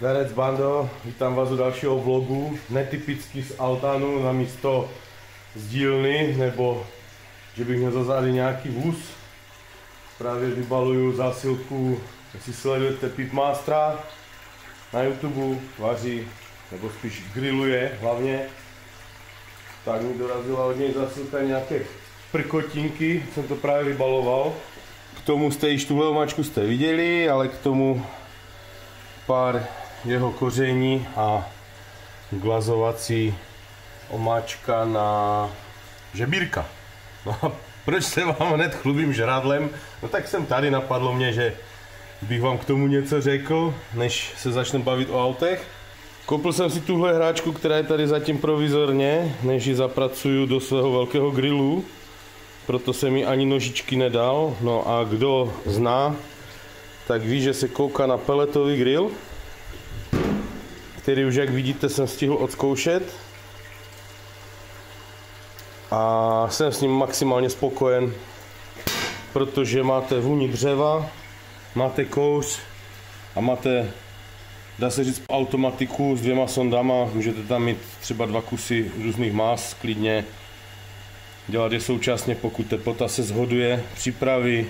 Darec Bando, vítám vás u dalšího vlogu, netypicky z Altánu na místo z dílny, nebo že bych měl zazady nějaký vůz. Právě vybaluju zásilku, jestli sledujete Pitmastera na YouTube, vaří, nebo spíš grilluje hlavně. Tak mi dorazila od něj zásilka nějaké prkotinky, jsem to právě vybaloval. K tomu jste již tuhle omáčku jste viděli, ale k tomu pár jeho koření a glazovací omáčka na žebírka. No a proč se vám hned chlubím žradlem? No tak jsem tady napadlo mě, že bych vám k tomu něco řekl, než se začneme bavit o autech. Koupil jsem si tuhle hráčku, která je tady zatím provizorně, než ji zapracuju do svého velkého grillu. Proto jsem mi ani nožičky nedal. No a kdo zná, tak ví, že se kouká na peletový grill který už jak vidíte jsem stihl odzkoušet a jsem s ním maximálně spokojen, protože máte vůni dřeva, máte kouř a máte, dá se říct, automatiku s dvěma sondama, můžete tam mít třeba dva kusy různých más klidně, dělat je současně, pokud teplota se zhoduje, připraví.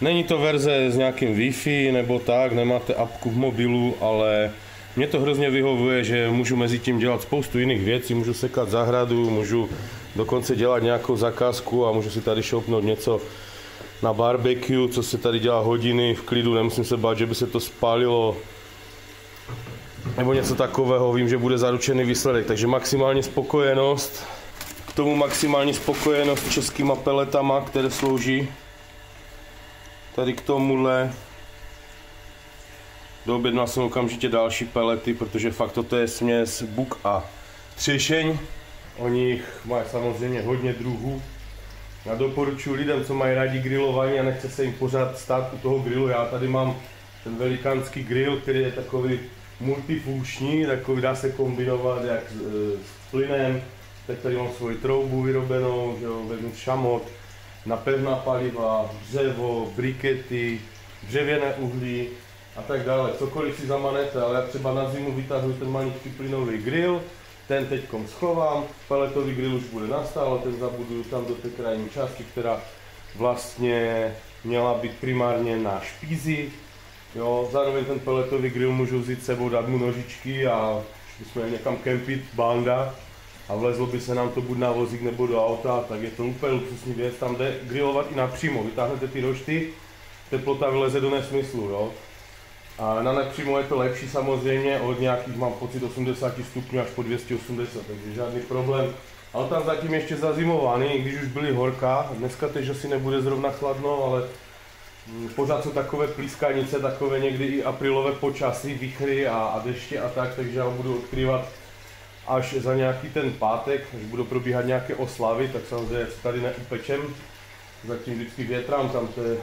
Není to verze s nějakým Wi-Fi nebo tak, nemáte apku v mobilu, ale mě to hrozně vyhovuje, že můžu mezi tím dělat spoustu jiných věcí, můžu sekat zahradu, můžu dokonce dělat nějakou zakázku a můžu si tady šoupnout něco na barbecue, co se tady dělá hodiny v klidu, nemusím se bát, že by se to spálilo. Nebo něco takového, vím, že bude zaručený výsledek, takže maximálně spokojenost, k tomu maximální spokojenost českýma peletama, které slouží tady k tomuhle Doobjednal jsem okamžitě další pelety, protože fakt toto je směs buk a třešeň. O nich má samozřejmě hodně druhů. Já doporučuji lidem, co mají rádi grilování a nechce se jim pořád stát u toho grilu. Já tady mám ten velikánský grill, který je takový multifunkční, takový dá se kombinovat jak s, e, s plynem. Tak tady mám svoji troubu vyrobenou, že jo, vezmu šamot, na pevná paliva, dřevo, brikety, dřevěné uhlí, a tak dále. Cokoliv si zamanete, ale já třeba na zimu vytahuji ten maličký plynový grill, ten teď schovám, paletový grill už bude nastále, ten zabuduju tam do té krajní části, která vlastně měla být primárně na špízi. Jo, zároveň ten peletový grill můžu vzít sebou, dát mu nožičky a bychom někam kempit, banda a vlezlo by se nám to buď na vozík nebo do auta, tak je to úplně luxusní věc, tam jde grillovat i napřímo, vytáhnete ty rošty, teplota vyleze do nesmyslu, jo. A na nepřímo je to lepší samozřejmě, od nějakých mám pocit 80 stupňů až po 280, takže žádný problém. Ale tam zatím ještě zazimovaný, i když už byly horká. Dneska teď asi nebude zrovna chladno, ale mm, pořád jsou takové plískanice, takové někdy i aprilové počasí, vichry a, a deště a tak, takže já budu odkrývat až za nějaký ten pátek, až budou probíhat nějaké oslavy, tak samozřejmě tady neupečem. Zatím vždycky větrám, tam to je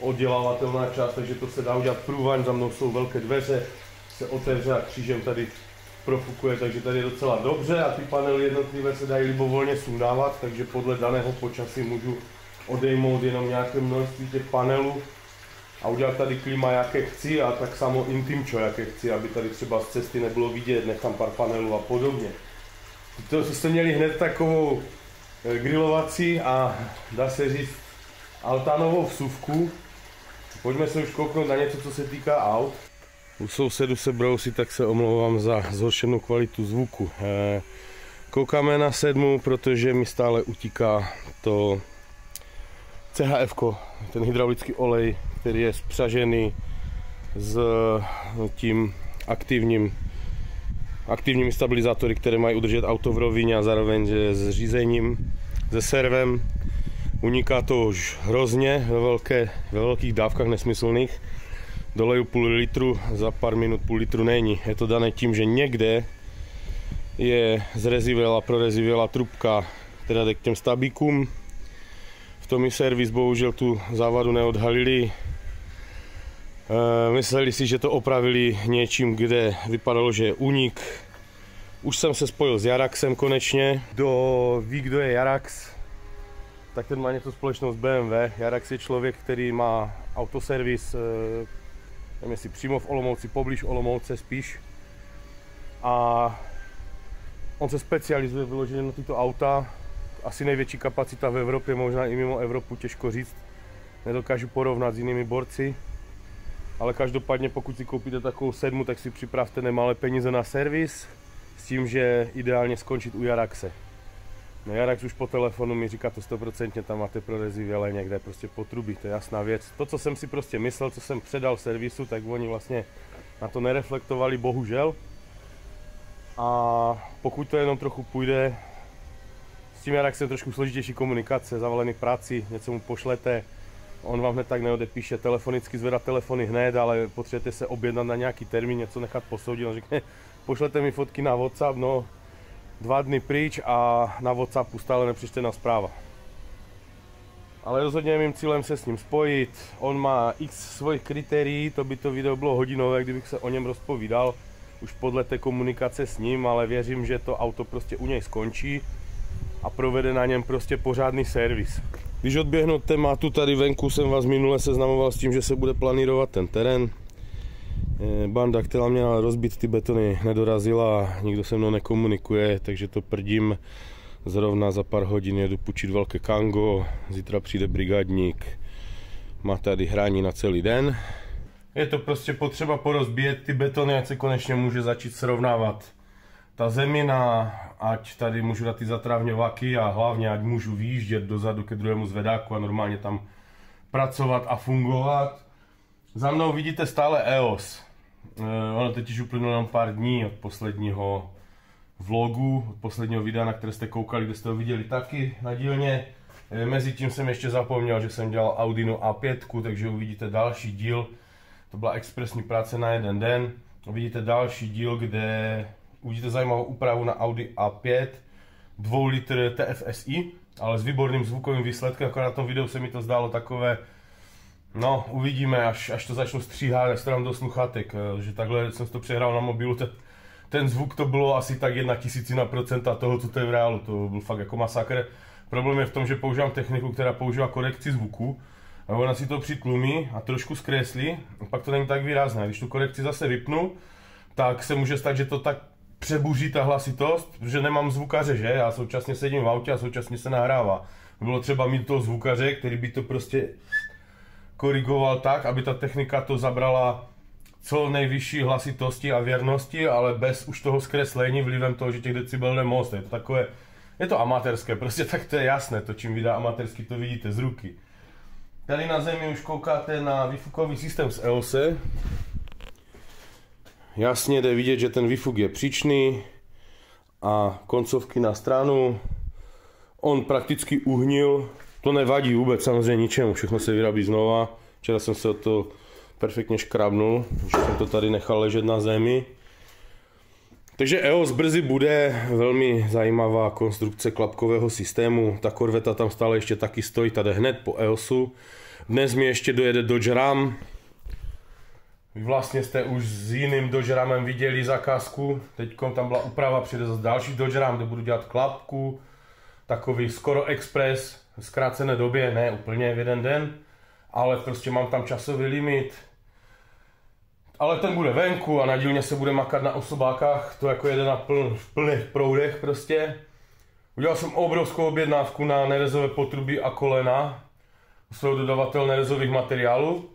oddělávatelná část, takže to se dá udělat průvaň, za mnou jsou velké dveře, se otevře a křížem tady profukuje, takže tady je docela dobře a ty panely jednotlivé se dají libovolně sundávat, takže podle daného počasí můžu odejmout jenom nějaké množství těch panelů a udělat tady klima, jaké chci a tak samo intimčo, jaké chci, aby tady třeba z cesty nebylo vidět, nechám pár panelů a podobně. To jste měli hned takovou eh, grilovací a dá se říct altánovou vsuvku, Pojďme se už kouknout na něco, co se týká aut. U sousedu se brousí, tak se omlouvám za zhoršenou kvalitu zvuku. Eh, koukáme na sedmu, protože mi stále utíká to CHF, ten hydraulický olej, který je spřažený s tím aktivním aktivními stabilizátory, které mají udržet auto v rovině a zároveň s řízením, se servem Uniká to už hrozně ve, velké, ve velkých dávkách nesmyslných. Doleju půl litru, za pár minut půl litru není. Je to dané tím, že někde je zrezivěla, prorezivěla trubka, která jde k těm stabíkům. V tom i servis bohužel tu závadu neodhalili. E, mysleli si, že to opravili něčím, kde vypadalo, že je unik. Už jsem se spojil s Jaraxem konečně. Kdo ví, kdo je Jarax, tak ten má něco společného s BMW. Jarax je člověk, který má autoservis, eh, Tam je si přímo v Olomouci, poblíž Olomouce spíš. A on se specializuje vyloženě na tyto auta. Asi největší kapacita v Evropě, možná i mimo Evropu, těžko říct. Nedokážu porovnat s jinými borci. Ale každopádně pokud si koupíte takovou sedmu, tak si připravte nemalé peníze na servis s tím, že ideálně skončit u Jaraxe. No Jarax už po telefonu mi říká to 100%, tam máte prorezy v někde prostě potrubí, to je jasná věc. To, co jsem si prostě myslel, co jsem předal servisu, tak oni vlastně na to nereflektovali, bohužel. A pokud to jenom trochu půjde, s tím Jaraxem trošku složitější komunikace, zavalený práci, něco mu pošlete, on vám hned tak neodepíše telefonicky, zvedat telefony hned, ale potřebujete se objednat na nějaký termín, něco nechat posoudit, on řekne, pošlete mi fotky na WhatsApp, no dva dny pryč a na Whatsappu stále nepřičtená zpráva. Ale rozhodně mým cílem se s ním spojit. On má x svojich kritérií, to by to video bylo hodinové, kdybych se o něm rozpovídal už podle té komunikace s ním, ale věřím, že to auto prostě u něj skončí a provede na něm prostě pořádný servis. Když odběhnu od tématu, tady venku jsem vás minule seznamoval s tím, že se bude planírovat ten terén. Eh, banda, která měla rozbít ty betony, nedorazila, nikdo se mnou nekomunikuje, takže to prdím. Zrovna za pár hodin jedu půjčit velké kango, zítra přijde brigádník, má tady hrání na celý den. Je to prostě potřeba porozbíjet ty betony, ať se konečně může začít srovnávat ta zemina, ať tady můžu dát ty zatrávňovaky a hlavně ať můžu výjíždět dozadu ke druhému zvedáku a normálně tam pracovat a fungovat. Za mnou vidíte stále EOS. Eh, ono už uplynulo jenom pár dní od posledního vlogu, od posledního videa, na které jste koukali, kde jste ho viděli taky na dílně. Eh, mezi tím jsem ještě zapomněl, že jsem dělal Audinu A5, takže uvidíte další díl. To byla expresní práce na jeden den. Uvidíte další díl, kde uvidíte zajímavou úpravu na Audi A5, 2 litr TFSI, ale s výborným zvukovým výsledkem, jako na tom videu se mi to zdálo takové No, uvidíme, až, až to začnu stříhat, až to dám do sluchátek, eh, že takhle jsem to přehrál na mobilu, ten, ten zvuk to bylo asi tak jedna tisícina procenta toho, co to je v reálu, to byl fakt jako masakr. Problém je v tom, že používám techniku, která používá korekci zvuku, a ona si to přitlumí a trošku zkreslí, a pak to není tak výrazné. Když tu korekci zase vypnu, tak se může stát, že to tak přebuří ta hlasitost, že nemám zvukaře, že? Já současně sedím v autě a současně se nahrává. Bylo třeba mít toho zvukaře, který by to prostě korigoval tak, aby ta technika to zabrala co nejvyšší hlasitosti a věrnosti, ale bez už toho zkreslení vlivem toho, že těch decibel jde moc. Je to takové, je to amatérské, prostě tak to je jasné, to čím vydá amatérsky, to vidíte z ruky. Tady na zemi už koukáte na výfukový systém z EOS. Jasně jde vidět, že ten výfuk je příčný a koncovky na stranu. On prakticky uhnil, to nevadí vůbec samozřejmě ničemu, všechno se vyrábí znova. Včera jsem se o to perfektně škrabnul, že jsem to tady nechal ležet na zemi. Takže EOS brzy bude velmi zajímavá konstrukce klapkového systému. Ta korveta tam stále ještě taky stojí, tady hned po EOSu. Dnes mi ještě dojede Dodge Ram. Vy vlastně jste už s jiným Dodge Ramem viděli zakázku. Teď tam byla úprava, přijde zase další Dodge Ram, kde budu dělat klapku. Takový skoro express, zkrácené době, ne úplně v jeden den, ale prostě mám tam časový limit. Ale ten bude venku a na dílně se bude makat na osobákách, to jako jede na pln, v plných proudech prostě. Udělal jsem obrovskou objednávku na nerezové potrubí a kolena svého dodavatel nerezových materiálů.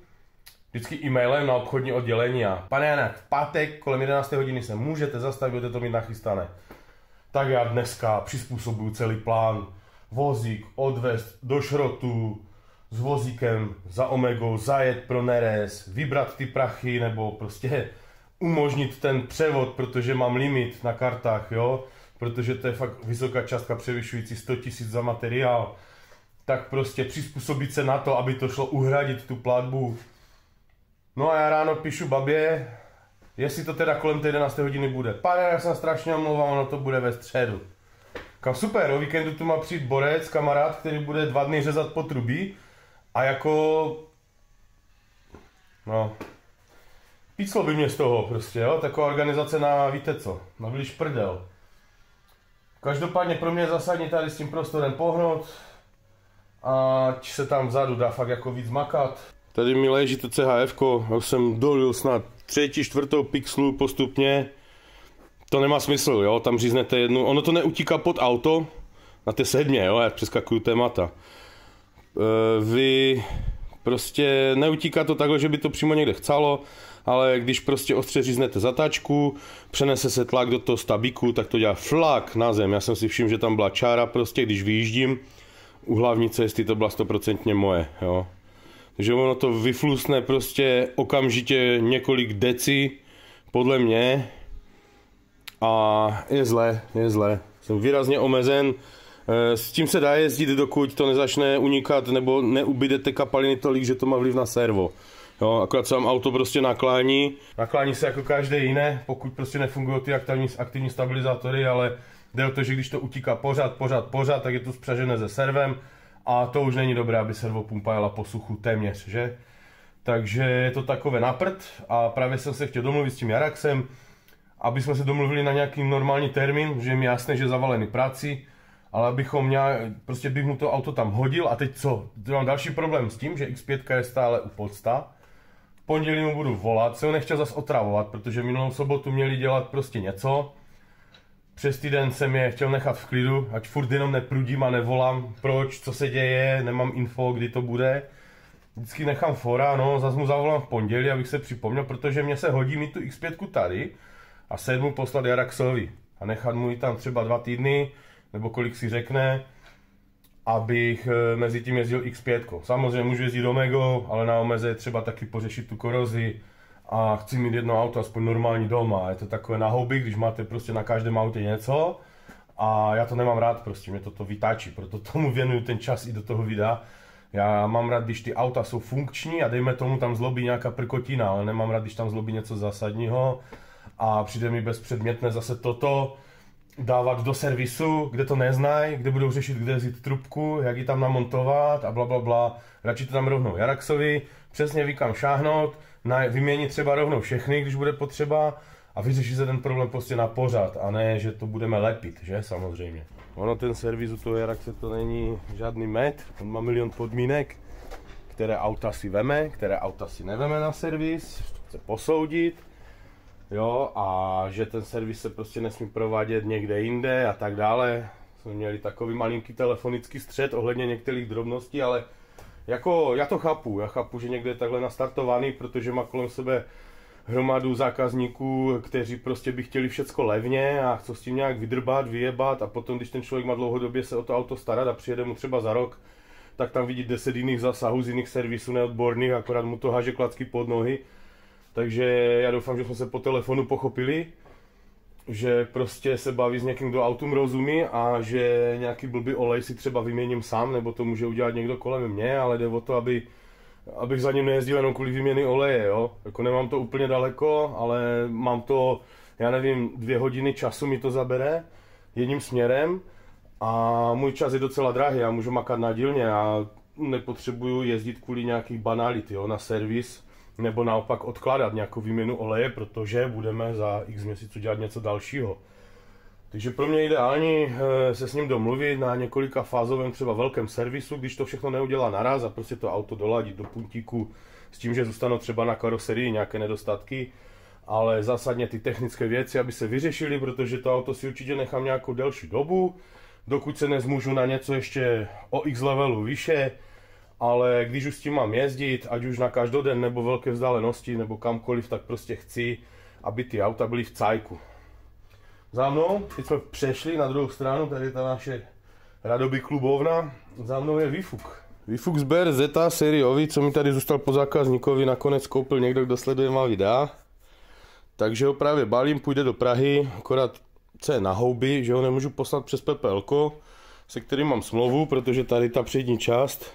Vždycky e-mailem na obchodní oddělení a pane Janek, v pátek kolem 11. hodiny se můžete zastavit, budete to mít nachystané. Tak já dneska přizpůsobuju celý plán vozík odvést do šrotu, s vozíkem za Omegou, zajet pro nerez, vybrat ty prachy nebo prostě umožnit ten převod, protože mám limit na kartách, jo, protože to je fakt vysoká částka převyšující 100 000 za materiál, tak prostě přizpůsobit se na to, aby to šlo uhradit tu platbu. No a já ráno píšu babě, jestli to teda kolem té 11. hodiny bude. Pane, já jsem strašně omlouvám, ono to bude ve středu. Kam super, o víkendu tu má přijít borec, kamarád, který bude dva dny řezat potrubí a jako... No... Píclo by mě z toho prostě, jo? Taková organizace na, víte co, na blíž prdel. Každopádně pro mě je zásadní tady s tím prostorem pohnout, ať se tam vzadu dá fakt jako víc makat. Tady mi leží to CHF, já jsem dolil snad třetí, čtvrtou pixelu postupně. To nemá smysl, jo, tam říznete jednu, ono to neutíká pod auto, na té sedmě, jo, já přeskakuju témata. E, vy prostě neutíká to takhle, že by to přímo někde chcelo, ale když prostě ostře říznete zatáčku, přenese se tlak do toho stabíku, tak to dělá flak na zem. Já jsem si všiml, že tam byla čára prostě, když vyjíždím u hlavní cesty, to byla stoprocentně moje, jo. Takže ono to vyflusne prostě okamžitě několik deci, podle mě, a je zlé, je zlé. Jsem výrazně omezen, Eh, s tím se dá jezdit, dokud to nezačne unikat nebo neubydete kapaliny tolik, že to má vliv na servo. Jo, akorát se vám auto prostě naklání. Naklání se jako každé jiné, pokud prostě nefungují ty aktivní, aktivní stabilizátory, ale jde o to, že když to utíká pořád, pořád, pořád, tak je to spřažené se servem a to už není dobré, aby servopumpa jela po suchu téměř, že? Takže je to takové naprt a právě jsem se chtěl domluvit s tím Jaraxem, aby jsme se domluvili na nějaký normální termín, že je mi jasné, že je zavalený práci, ale abychom nějak, prostě bych mu to auto tam hodil a teď co? To mám další problém s tím, že X5 je stále u podsta. V pondělí mu budu volat, se ho nechtěl zas otravovat, protože minulou sobotu měli dělat prostě něco. Přes týden jsem je chtěl nechat v klidu, ať furt jenom neprudím a nevolám, proč, co se děje, nemám info, kdy to bude. Vždycky nechám fora, no, zase mu zavolám v pondělí, abych se připomněl, protože mě se hodí mít tu X5 tady a sedmu poslat Jaraxovi a nechat mu ji tam třeba dva týdny, nebo kolik si řekne, abych eh, mezi tím jezdil X5. Samozřejmě můžu jezdit Omego, ale na Omeze je třeba taky pořešit tu korozi a chci mít jedno auto aspoň normální doma. Je to takové na hobby, když máte prostě na každém autě něco a já to nemám rád prostě, mě to to vytáčí, proto tomu věnuju ten čas i do toho videa. Já mám rád, když ty auta jsou funkční a dejme tomu tam zlobí nějaká prkotina, ale nemám rád, když tam zlobí něco zásadního a přijde mi bezpředmětné zase toto, dávat do servisu, kde to neznají, kde budou řešit, kde vzít trubku, jak ji tam namontovat a bla, bla, bla. Radši to tam rovnou Jaraxovi, přesně ví kam šáhnout, na, vyměnit třeba rovnou všechny, když bude potřeba a vyřešit se ten problém prostě na pořád a ne, že to budeme lepit, že samozřejmě. Ono ten servis u toho Jaraxe to není žádný med, on má milion podmínek, které auta si veme, které auta si neveme na servis, chce posoudit, jo, a že ten servis se prostě nesmí provádět někde jinde a tak dále. Jsme měli takový malinký telefonický střed ohledně některých drobností, ale jako já to chápu, já chápu, že někde je takhle nastartovaný, protože má kolem sebe hromadu zákazníků, kteří prostě by chtěli všecko levně a chcou s tím nějak vydrbat, vyjebat a potom, když ten člověk má dlouhodobě se o to auto starat a přijede mu třeba za rok, tak tam vidí deset jiných zasahů z jiných servisů neodborných, akorát mu to háže klacky pod nohy takže já doufám, že jsme se po telefonu pochopili, že prostě se baví s někým, kdo autům rozumí a že nějaký blbý olej si třeba vyměním sám, nebo to může udělat někdo kolem mě, ale jde o to, aby, abych za ním nejezdil jenom kvůli výměny oleje, jo. Jako nemám to úplně daleko, ale mám to, já nevím, dvě hodiny času mi to zabere jedním směrem a můj čas je docela drahý, já můžu makat na dílně a nepotřebuju jezdit kvůli nějakých banalit, jo, na servis, nebo naopak odkládat nějakou výměnu oleje, protože budeme za x měsíců dělat něco dalšího. Takže pro mě ideální eh, se s ním domluvit na několika fázovém třeba velkém servisu, když to všechno neudělá naraz a prostě to auto doladit do puntíku s tím, že zůstanou třeba na karoserii nějaké nedostatky, ale zásadně ty technické věci, aby se vyřešily, protože to auto si určitě nechám nějakou delší dobu, dokud se nezmůžu na něco ještě o x levelu vyše, ale když už s tím mám jezdit, ať už na každoden nebo velké vzdálenosti nebo kamkoliv, tak prostě chci, aby ty auta byly v cajku. Za mnou, teď jsme přešli na druhou stranu, tady je ta naše Radoby klubovna, za mnou je Výfuk. Výfuk z BRZ sériový, co mi tady zůstal po zákazníkovi, nakonec koupil někdo, kdo sleduje má videa. Takže ho právě balím, půjde do Prahy, akorát co je na houby, že ho nemůžu poslat přes PPL, se kterým mám smlouvu, protože tady ta přední část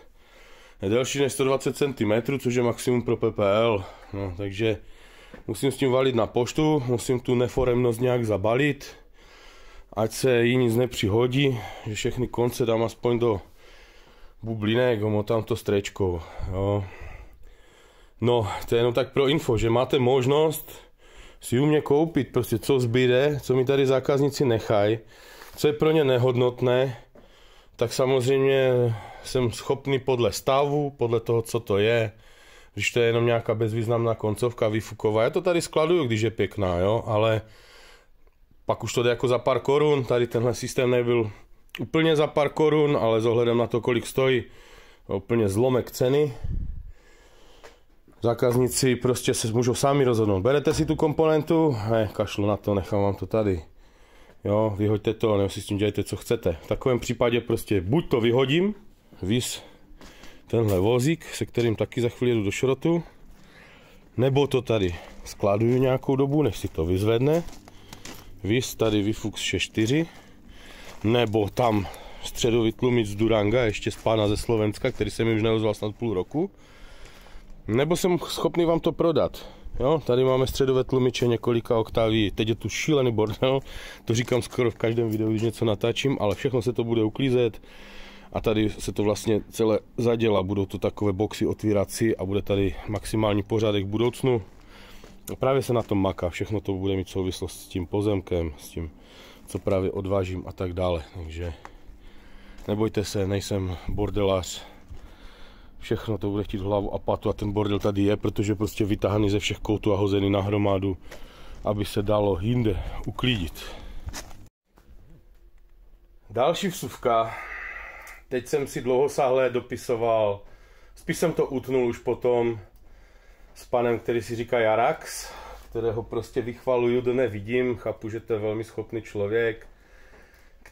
je delší než 120 cm, což je maximum pro PPL. No, takže musím s tím valit na poštu, musím tu neforemnost nějak zabalit, ať se jí nic nepřihodí, že všechny konce dám aspoň do bublinek, omotám to strečkou. Jo. No, to je jenom tak pro info, že máte možnost si u mě koupit prostě co zbyde, co mi tady zákazníci nechají, co je pro ně nehodnotné, tak samozřejmě jsem schopný podle stavu, podle toho, co to je, když to je jenom nějaká bezvýznamná koncovka výfuková. Já to tady skladuju, když je pěkná, jo, ale pak už to jde jako za pár korun, tady tenhle systém nebyl úplně za pár korun, ale s ohledem na to, kolik stojí, úplně zlomek ceny. Zákazníci prostě se můžou sami rozhodnout. Berete si tu komponentu, ne, kašlu na to, nechám vám to tady. Jo, vyhoďte to, nebo si s tím dělejte, co chcete. V takovém případě prostě buď to vyhodím, vys tenhle vozík, se kterým taky za chvíli jdu do šrotu, nebo to tady skladuju nějakou dobu, než si to vyzvedne. Vys tady Vifux 6.4, nebo tam středový tlumič z Duranga, ještě z pána ze Slovenska, který se mi už neozval snad půl roku. Nebo jsem schopný vám to prodat. Jo, tady máme středové tlumiče několika oktáví, teď je tu šílený bordel, to říkám skoro v každém videu, když něco natáčím, ale všechno se to bude uklízet. A tady se to vlastně celé zadělá, budou to takové boxy otvírací a bude tady maximální pořádek v budoucnu. Právě se na tom maká, všechno to bude mít souvislost s tím pozemkem, s tím, co právě odvážím a tak dále, takže nebojte se, nejsem bordelář, všechno to bude chtít hlavu a patu a ten bordel tady je, protože prostě vytahaný ze všech koutů a hozený na hromadu, aby se dalo jinde uklidit. Další vsuvka. Teď jsem si dlouhosáhle dopisoval, spíš jsem to utnul už potom s panem, který si říká Jarax, kterého prostě vychvaluju, do nevidím, chápu, že to je velmi schopný člověk,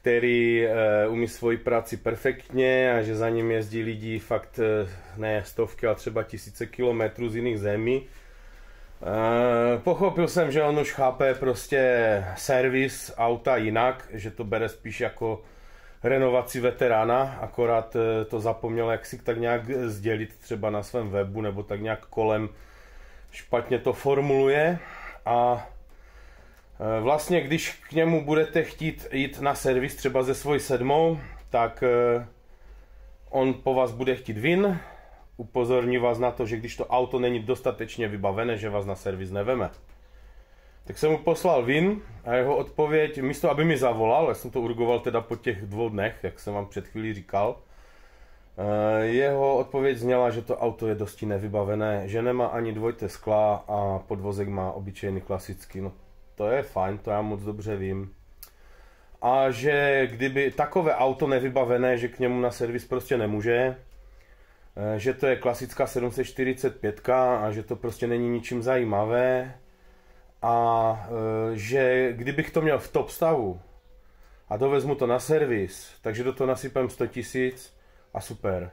který uh, umí svoji práci perfektně a že za ním jezdí lidi fakt uh, ne stovky, ale třeba tisíce kilometrů z jiných zemí. Uh, pochopil jsem, že on už chápe prostě servis auta jinak, že to bere spíš jako renovaci veterána, akorát to zapomněl jak si tak nějak sdělit třeba na svém webu nebo tak nějak kolem špatně to formuluje a Eh, vlastně, když k němu budete chtít jít na servis třeba ze svojí sedmou, tak eh, on po vás bude chtít vin, upozorní vás na to, že když to auto není dostatečně vybavené, že vás na servis neveme. Tak jsem mu poslal vin a jeho odpověď, místo aby mi zavolal, já jsem to urgoval teda po těch dvou dnech, jak jsem vám před chvílí říkal, eh, jeho odpověď zněla, že to auto je dosti nevybavené, že nemá ani dvojité skla a podvozek má obyčejný klasický. No to je fajn, to já moc dobře vím. A že kdyby takové auto nevybavené, že k němu na servis prostě nemůže, eh, že to je klasická 745 a že to prostě není ničím zajímavé a eh, že kdybych to měl v top stavu a dovezmu to na servis, takže do toho nasypem 100 tisíc a super.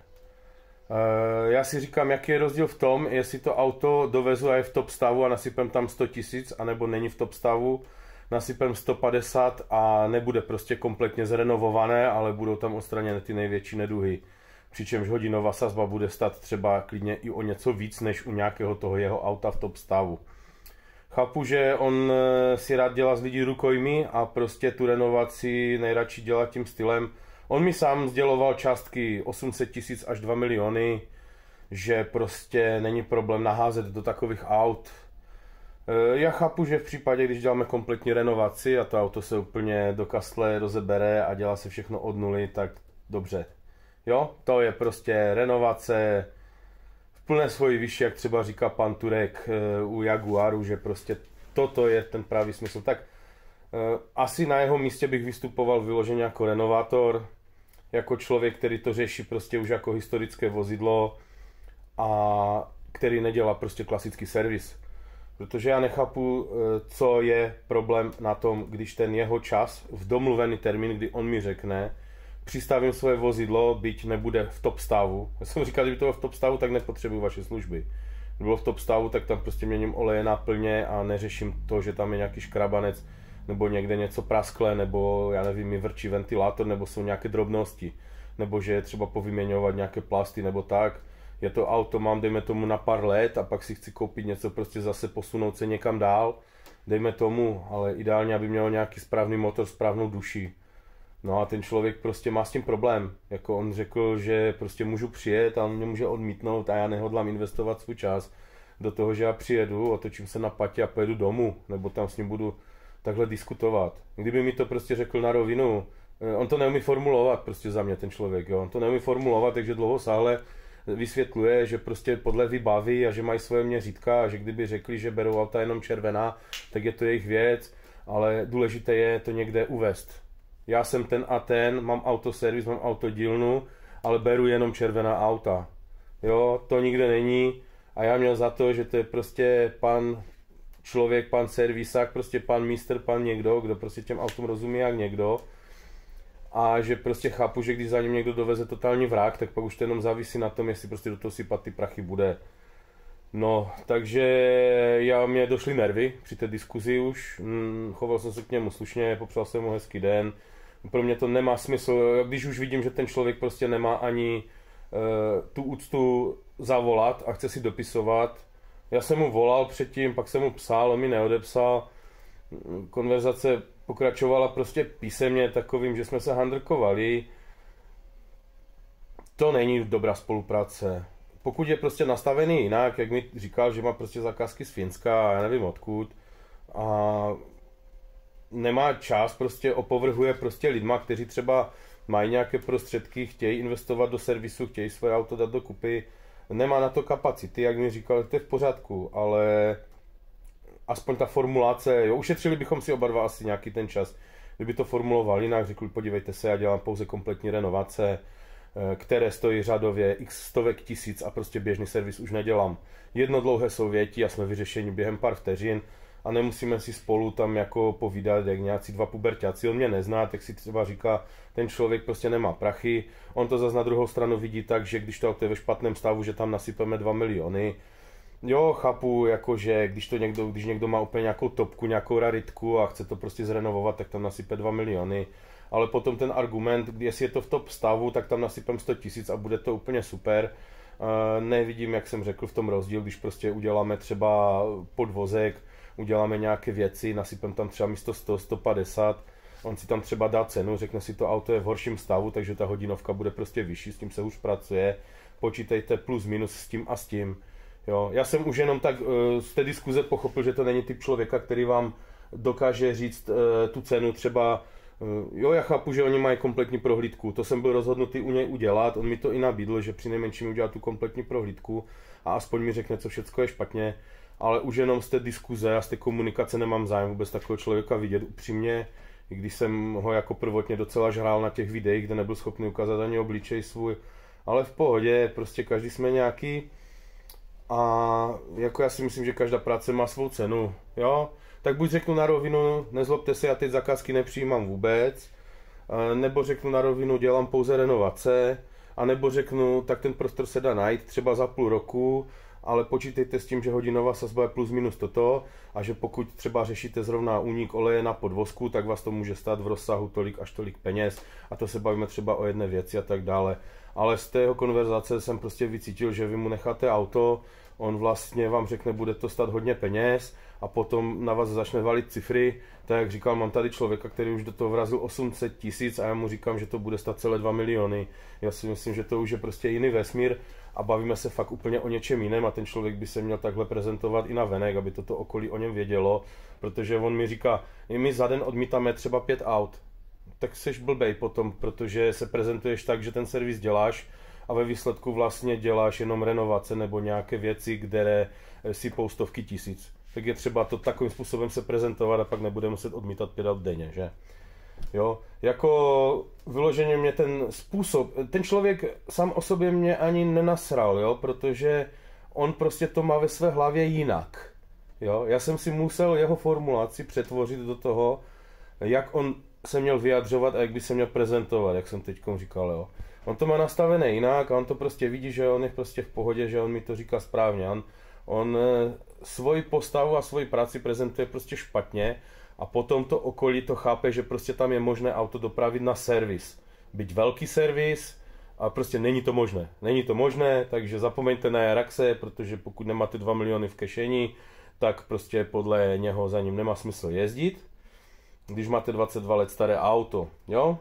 Eh, já si říkám, jaký je rozdíl v tom, jestli to auto dovezu a je v top stavu a nasypem tam 100 tisíc, anebo není v top stavu, nasypem 150 a nebude prostě kompletně zrenovované, ale budou tam odstraněny ty největší neduhy. Přičemž hodinová sazba bude stát třeba klidně i o něco víc, než u nějakého toho jeho auta v top stavu. Chápu, že on eh, si rád dělá z lidí rukojmi a prostě tu renovaci nejradši dělá tím stylem, On mi sám sděloval částky 800 tisíc až 2 miliony, že prostě není problém naházet do takových aut. E, já chápu, že v případě, když děláme kompletní renovaci a to auto se úplně do kastle rozebere a dělá se všechno od nuly, tak dobře. Jo, to je prostě renovace v plné svoji výši, jak třeba říká pan Turek e, u Jaguaru, že prostě toto je ten pravý smysl. Tak e, asi na jeho místě bych vystupoval vyloženě jako renovátor, jako člověk, který to řeší prostě už jako historické vozidlo a který nedělá prostě klasický servis. Protože já nechápu, eh, co je problém na tom, když ten jeho čas, v domluvený termín, kdy on mi řekne, přistavím svoje vozidlo, byť nebude v top stavu. Já jsem říkal, kdyby to bylo v top stavu, tak nepotřebuji vaše služby. Kdyby bylo v top stavu, tak tam prostě měním oleje na plně a neřeším to, že tam je nějaký škrabanec nebo někde něco praskle, nebo já nevím, mi vrčí ventilátor, nebo jsou nějaké drobnosti, nebo že je třeba povyměňovat nějaké plasty nebo tak. Je to auto, mám dejme tomu na pár let a pak si chci koupit něco, prostě zase posunout se někam dál, dejme tomu, ale ideálně, aby měl nějaký správný motor, správnou duši. No a ten člověk prostě má s tím problém. Jako on řekl, že prostě můžu přijet a on mě může odmítnout a já nehodlám investovat svůj čas do toho, že já přijedu, otočím se na patě a pojedu domů, nebo tam s ním budu takhle diskutovat. Kdyby mi to prostě řekl na rovinu, eh, on to neumí formulovat prostě za mě ten člověk, jo. on to neumí formulovat, takže dlouho sáhle vysvětluje, že prostě podle vybaví a že mají svoje měřítka a že kdyby řekli, že berou auta jenom červená, tak je to jejich věc, ale důležité je to někde uvést. Já jsem ten a ten, mám autoservis, mám autodílnu, ale beru jenom červená auta. Jo, to nikde není a já měl za to, že to je prostě pan člověk, pan servisák, prostě pan mistr, pan někdo, kdo prostě těm autům rozumí jak někdo. A že prostě chápu, že když za ním někdo doveze totální vrak, tak pak už to jenom závisí na tom, jestli prostě do toho sypat ty prachy bude. No, takže já mě došly nervy při té diskuzi už, hm, choval jsem se k němu slušně, popřál jsem mu hezký den. Pro mě to nemá smysl, když už vidím, že ten člověk prostě nemá ani uh, tu úctu zavolat a chce si dopisovat, já jsem mu volal předtím, pak jsem mu psal, on mi neodepsal. Konverzace pokračovala prostě písemně takovým, že jsme se handrkovali. To není dobrá spolupráce. Pokud je prostě nastavený jinak, jak mi říkal, že má prostě zakázky z Finska a já nevím odkud, a nemá čas, prostě opovrhuje prostě lidma, kteří třeba mají nějaké prostředky, chtějí investovat do servisu, chtějí svoje auto dát do kupy, nemá na to kapacity, jak mi říkal, to je v pořádku, ale aspoň ta formulace, jo, ušetřili bychom si oba dva asi nějaký ten čas, kdyby to formulovali jinak, řekli, podívejte se, já dělám pouze kompletní renovace, eh, které stojí řadově x stovek tisíc a prostě běžný servis už nedělám. Jedno dlouhé souvětí a jsme vyřešeni během pár vteřin a nemusíme si spolu tam jako povídat, jak nějací dva pubertáci. On mě nezná, tak si třeba říká, ten člověk prostě nemá prachy. On to zase na druhou stranu vidí tak, že když to auto je ve špatném stavu, že tam nasypeme 2 miliony. Jo, chápu, jakože když to někdo, když někdo má úplně nějakou topku, nějakou raritku a chce to prostě zrenovovat, tak tam nasype 2 miliony. Ale potom ten argument, jestli je to v top stavu, tak tam nasypem 100 tisíc a bude to úplně super. Nevidím, jak jsem řekl, v tom rozdíl, když prostě uděláme třeba podvozek, uděláme nějaké věci, nasypem tam třeba místo 100, 150, on si tam třeba dá cenu, řekne si to auto je v horším stavu, takže ta hodinovka bude prostě vyšší, s tím se už pracuje, počítejte plus minus s tím a s tím. Jo, já jsem už jenom tak uh, z té diskuze pochopil, že to není typ člověka, který vám dokáže říct uh, tu cenu třeba uh, Jo, já chápu, že oni mají kompletní prohlídku. To jsem byl rozhodnutý u něj udělat. On mi to i nabídl, že při nejmenším udělá tu kompletní prohlídku a aspoň mi řekne, co všechno je špatně ale už jenom z té diskuze a z té komunikace nemám zájem vůbec takového člověka vidět. Upřímně, i když jsem ho jako prvotně docela žrál na těch videích, kde nebyl schopný ukázat ani obličej svůj, ale v pohodě, prostě každý jsme nějaký. A jako já si myslím, že každá práce má svou cenu, jo, tak buď řeknu na rovinu, nezlobte se, já teď zakázky nepřijímám vůbec, nebo řeknu na rovinu, dělám pouze renovace, a nebo řeknu, tak ten prostor se dá najít třeba za půl roku, ale počítejte s tím, že hodinová sazba je plus minus toto a že pokud třeba řešíte zrovna únik oleje na podvozku, tak vás to může stát v rozsahu tolik až tolik peněz a to se bavíme třeba o jedné věci a tak dále. Ale z tého konverzace jsem prostě vycítil, že vy mu necháte auto, on vlastně vám řekne, bude to stát hodně peněz a potom na vás začne valit cifry, tak jak říkal, mám tady člověka, který už do toho vrazil 800 tisíc a já mu říkám, že to bude stát celé 2 miliony. Já si myslím, že to už je prostě jiný vesmír a bavíme se fakt úplně o něčem jiném a ten člověk by se měl takhle prezentovat i na venek, aby toto okolí o něm vědělo, protože on mi říká, my za den odmítáme třeba pět aut, tak jsi blbej potom, protože se prezentuješ tak, že ten servis děláš a ve výsledku vlastně děláš jenom renovace nebo nějaké věci, které si poustovky tisíc. Tak je třeba to takovým způsobem se prezentovat a pak nebude muset odmítat pět aut denně, že? Jo, jako vyloženě mě ten způsob, ten člověk sám o sobě mě ani nenasral, jo, protože on prostě to má ve své hlavě jinak. Jo, já jsem si musel jeho formulaci přetvořit do toho, jak on se měl vyjadřovat a jak by se měl prezentovat, jak jsem teď říkal, jo. On to má nastavené jinak a on to prostě vidí, že on je prostě v pohodě, že on mi to říká správně. On, on eh, svoji postavu a svoji práci prezentuje prostě špatně a potom to okolí to chápe, že prostě tam je možné auto dopravit na servis. Byť velký servis, a prostě není to možné. Není to možné, takže zapomeňte na Jaraxe, protože pokud nemáte 2 miliony v kešení, tak prostě podle něho za ním nemá smysl jezdit. Když máte 22 let staré auto, jo,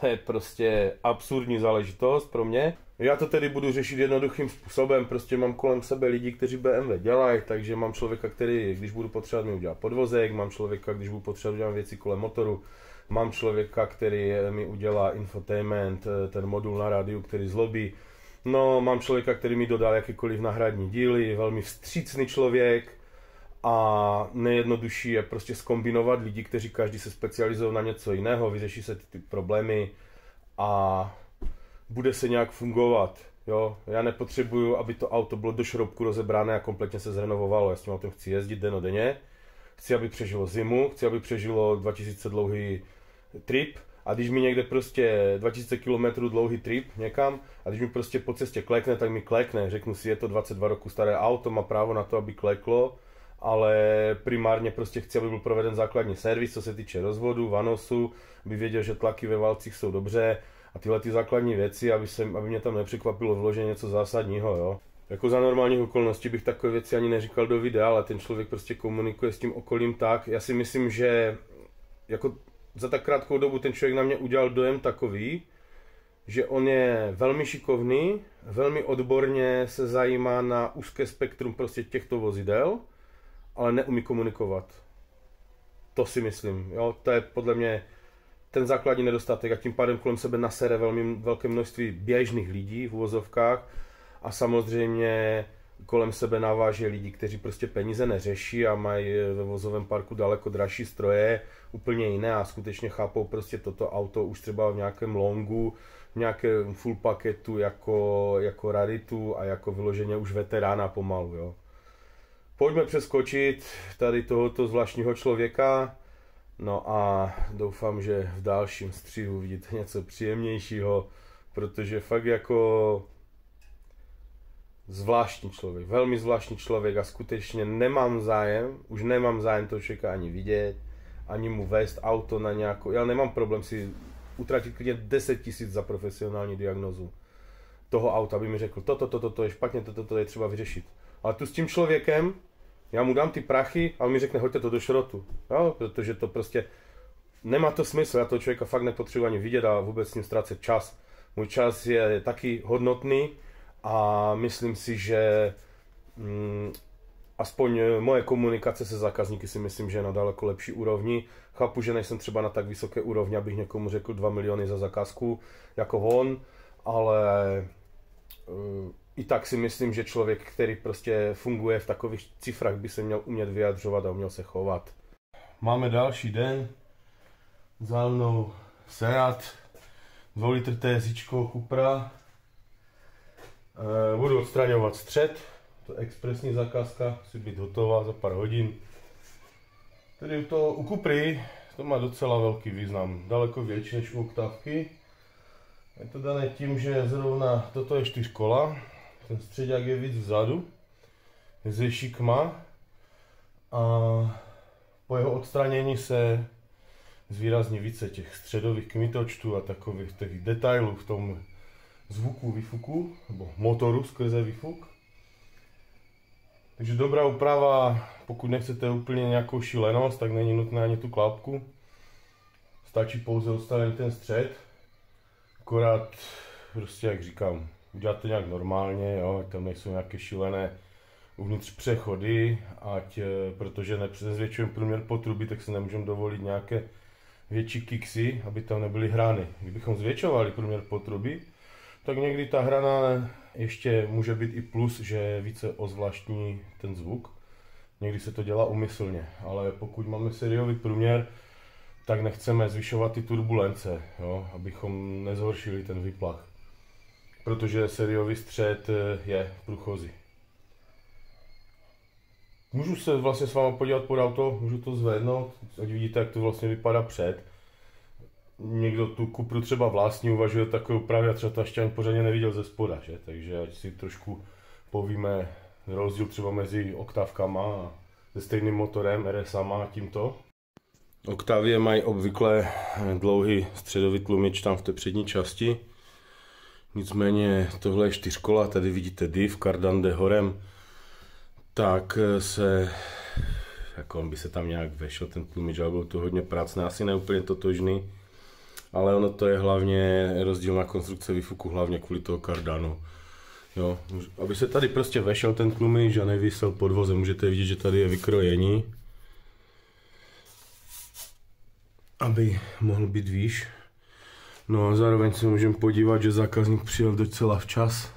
to je prostě absurdní záležitost pro mě. Já to tedy budu řešit jednoduchým způsobem, prostě mám kolem sebe lidi, kteří BMW dělají, takže mám člověka, který, když budu potřebovat, mi udělá podvozek, mám člověka, když budu potřebovat, udělat věci kolem motoru, mám člověka, který mi udělá infotainment, ten modul na rádiu, který zlobí, No, mám člověka, který mi dodal jakékoliv náhradní díly, velmi vstřícný člověk a nejjednodušší je prostě skombinovat lidi, kteří každý se specializují na něco jiného, vyřeší se ty, ty problémy a bude se nějak fungovat. Jo, já nepotřebuju, aby to auto bylo do šroubku rozebráno a kompletně se zrenovovalo. Já s tím autem chci jezdit denně. Chci, aby přežilo zimu, chci, aby přežilo 2000 dlouhý trip, a když mi někde prostě 2000 km dlouhý trip někam a když mi prostě po cestě klekne, tak mi klekne. Řeknu si, je to 22 roku staré auto, má právo na to, aby kleklo, ale primárně prostě chci, aby byl proveden základní servis, co se týče rozvodu, vanosu, aby věděl, že tlaky ve válcích jsou dobře a tyhle ty základní věci, aby, se, aby mě tam nepřekvapilo vloženě něco zásadního, jo. Jako za normálních okolností bych takové věci ani neříkal do videa, ale ten člověk prostě komunikuje s tím okolím tak. Já si myslím, že jako za tak krátkou dobu ten člověk na mě udělal dojem takový, že on je velmi šikovný, velmi odborně se zajímá na úzké spektrum prostě těchto vozidel, ale neumí komunikovat. To si myslím, jo, to je podle mě ten základní nedostatek a tím pádem kolem sebe nasere velmi velké množství běžných lidí v uvozovkách a samozřejmě kolem sebe naváže lidi, kteří prostě peníze neřeší a mají ve vozovém parku daleko dražší stroje, úplně jiné a skutečně chápou prostě toto auto už třeba v nějakém longu, v nějakém full paketu jako, jako raritu a jako vyloženě už veterána pomalu, jo. Pojďme přeskočit tady tohoto zvláštního člověka, no a doufám, že v dalším střihu vidíte něco příjemnějšího, protože fakt jako zvláštní člověk, velmi zvláštní člověk a skutečně nemám zájem, už nemám zájem toho člověka ani vidět, ani mu vést auto na nějakou, já nemám problém si utratit klidně 10 tisíc za profesionální diagnozu toho auta, aby mi řekl, toto, toto, toto je špatně, toto, toto je třeba vyřešit. Ale tu s tím člověkem, já mu dám ty prachy a on mi řekne, hoďte to do šrotu, jo? protože to prostě nemá to smysl, já toho člověka fakt nepotřebuji ani vidět a vůbec s ním ztrácet čas. Můj čas je taky hodnotný, a myslím si, že mm, aspoň eh, moje komunikace se zákazníky si myslím, že je na daleko lepší úrovni. Chápu, že nejsem třeba na tak vysoké úrovni, abych někomu řekl 2 miliony za zakázku jako on, ale uh, i tak si myslím, že člověk, který prostě funguje v takových cifrách, by se měl umět vyjadřovat a uměl se chovat. Máme další den. Za mnou Seat, 2 litr TSI Cupra, Eh, budu odstraňovat střed, to je expresní zakázka, musí být hotová za pár hodin. Tedy to u Kupry to má docela velký význam, daleko větší než u oktávky. Je to dané tím, že zrovna toto je čtyřkola, ten středák je víc vzadu, je šikma a po jeho odstranění se zvýrazní více těch středových kmitočtů a takových těch detailů v tom zvuku výfuku, nebo motoru skrze výfuk. Takže dobrá úprava, pokud nechcete úplně nějakou šílenost, tak není nutné ani tu klapku. Stačí pouze odstavit ten střed, akorát prostě jak říkám, udělat to nějak normálně, jo, tam nejsou nějaké šílené uvnitř přechody, ať, eh, protože nezvětšujeme průměr potruby, tak si nemůžeme dovolit nějaké větší kiksy, aby tam nebyly hrány. Kdybychom zvětšovali průměr potruby, tak někdy ta hrana ještě může být i plus, že více ozvláštní ten zvuk. Někdy se to dělá umyslně, ale pokud máme sériový průměr, tak nechceme zvyšovat ty turbulence, jo, abychom nezhoršili ten vyplach. Protože sériový střed eh, je průchozí. Můžu se vlastně s vámi podívat pod auto, můžu to zvednout, ať vidíte, jak to vlastně vypadá před někdo tu kupru třeba vlastní uvažuje takovou právě a třeba ještě ani pořádně neviděl ze spoda, že? Takže ať si trošku povíme rozdíl třeba mezi oktávkama a se stejným motorem RSama a tímto. Oktávie mají obvykle dlouhý středový tlumič tam v té přední části. Nicméně tohle je čtyřkola, tady vidíte div, kardan jde horem, tak se, jako on by se tam nějak vešel ten tlumič, ale bylo to hodně prácné, asi neúplně totožný ale ono to je hlavně rozdílná konstrukce výfuku, hlavně kvůli toho kardánu. Jo, aby se tady prostě vešel ten tlumič a nevysel pod vozem, můžete vidět, že tady je vykrojení. Aby mohl být výš. No a zároveň se můžeme podívat, že zákazník přijel docela včas.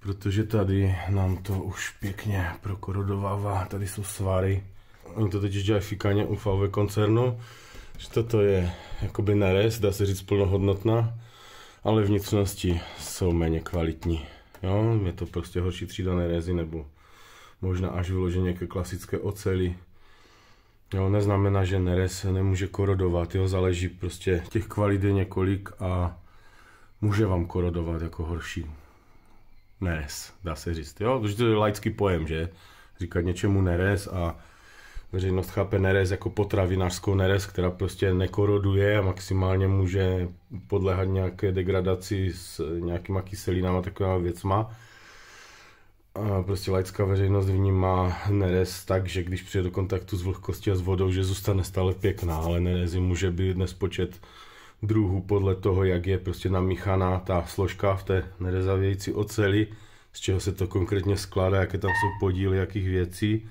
protože tady nám to už pěkně prokorodovává, tady jsou svary. Oni to teď dělají fikaně u VW koncernu, že toto je jakoby nerez, dá se říct plnohodnotná, ale vnitřnosti jsou méně kvalitní. Jo, je to prostě horší třída nerezy nebo možná až vyloženě ke klasické oceli. Jo, neznamená, že nerez nemůže korodovat, jo, záleží prostě těch kvalit je několik a může vám korodovat jako horší nerez, dá se říct, jo, protože to je laický pojem, že, říkat něčemu nerez a veřejnost chápe nerez jako potravinářskou nerez, která prostě nekoroduje a maximálně může podléhat nějaké degradaci s nějakýma kyselinama, takovými věcma. Prostě laická veřejnost vnímá nerez tak, že když přijde do kontaktu s vlhkostí a s vodou, že zůstane stále pěkná, ale nerezy může být nespočet druhů podle toho, jak je prostě namíchaná ta složka v té nerezavějící oceli, z čeho se to konkrétně skládá, jaké tam jsou podíly, jakých věcí.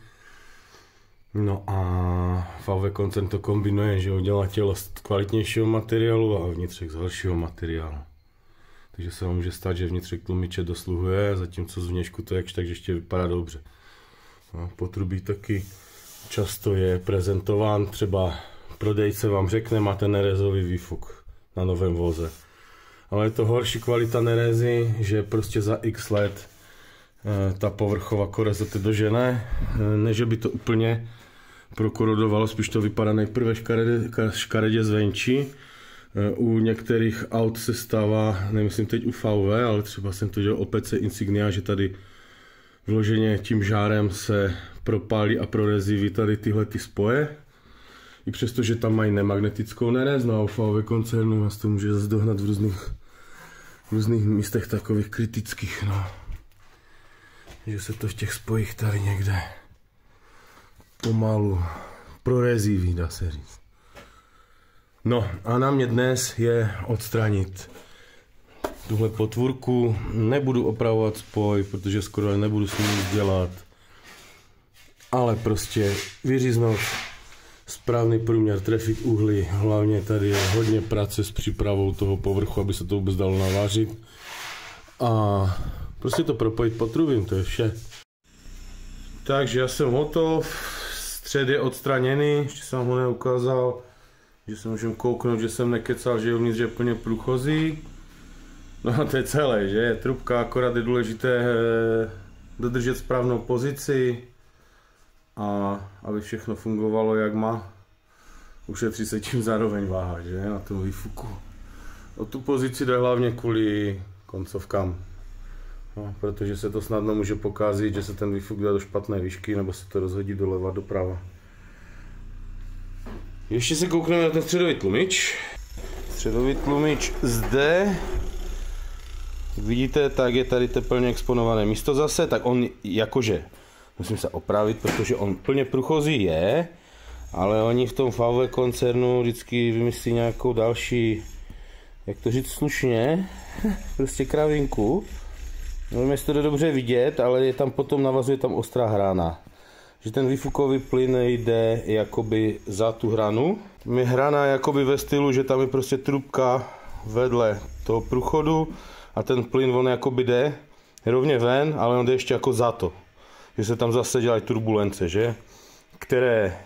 No a VV koncern to kombinuje, že udělá tělo z kvalitnějšího materiálu a vnitřek z horšího materiálu. Takže se vám může stát, že vnitřek tlumiče dosluhuje, zatímco zvnějšku to jakž tak ještě vypadá dobře. No, potrubí taky často je prezentován, třeba prodejce vám řekne, máte nerezový výfuk na novém voze. Ale je to horší kvalita nerezy, že prostě za x let eh, ta povrchová koreza to dožene, eh, ne že by to úplně prokorodovalo, spíš to vypadá nejprve škaredě, škaredě zvenčí. E, u některých aut se stává, nemyslím teď u VW, ale třeba jsem to dělal o PC Insignia, že tady vloženě tím žárem se propálí a prorezí tady tyhle ty spoje. I přesto, že tam mají nemagnetickou nerez, no a u VW koncernu vás to může zase dohnat v různých, v různých místech takových kritických, no. Že se to v těch spojích tady někde pomalu prorezivý, dá se říct. No a na mě dnes je odstranit tuhle potvůrku. Nebudu opravovat spoj, protože skoro nebudu s ním nic dělat. Ale prostě vyříznout správný průměr, trefit uhly, hlavně tady je hodně práce s přípravou toho povrchu, aby se to vůbec dalo navážit. A prostě to propojit potrubím, to je vše. Takže já jsem hotov, střed je odstraněný, ještě jsem ho neukázal, že se můžeme kouknout, že jsem nekecal, že je uvnitř je plně průchozí. No a to je celé, že? Trubka, akorát je důležité eh, dodržet správnou pozici a aby všechno fungovalo jak má. Ušetří se tím zároveň váha, že? Na tom výfuku. O tu pozici jde hlavně kvůli koncovkám. No, protože se to snadno může pokázit, že se ten výfuk dá do špatné výšky nebo se to rozhodí doleva doprava. Ještě se koukneme na ten středový tlumič. Středový tlumič zde. Vidíte, tak je tady teplně exponované místo zase, tak on jakože, musím se opravit, protože on plně průchozí je, ale oni v tom VW koncernu vždycky vymyslí nějakou další, jak to říct slušně, prostě kravinku Nevím, jestli to dobře vidět, ale je tam potom navazuje tam ostrá hrana. Že ten výfukový plyn jde jakoby za tu hranu. Je hrana jakoby ve stylu, že tam je prostě trubka vedle toho průchodu a ten plyn on jakoby jde rovně ven, ale on jde ještě jako za to. Že se tam zase dělají turbulence, že? Které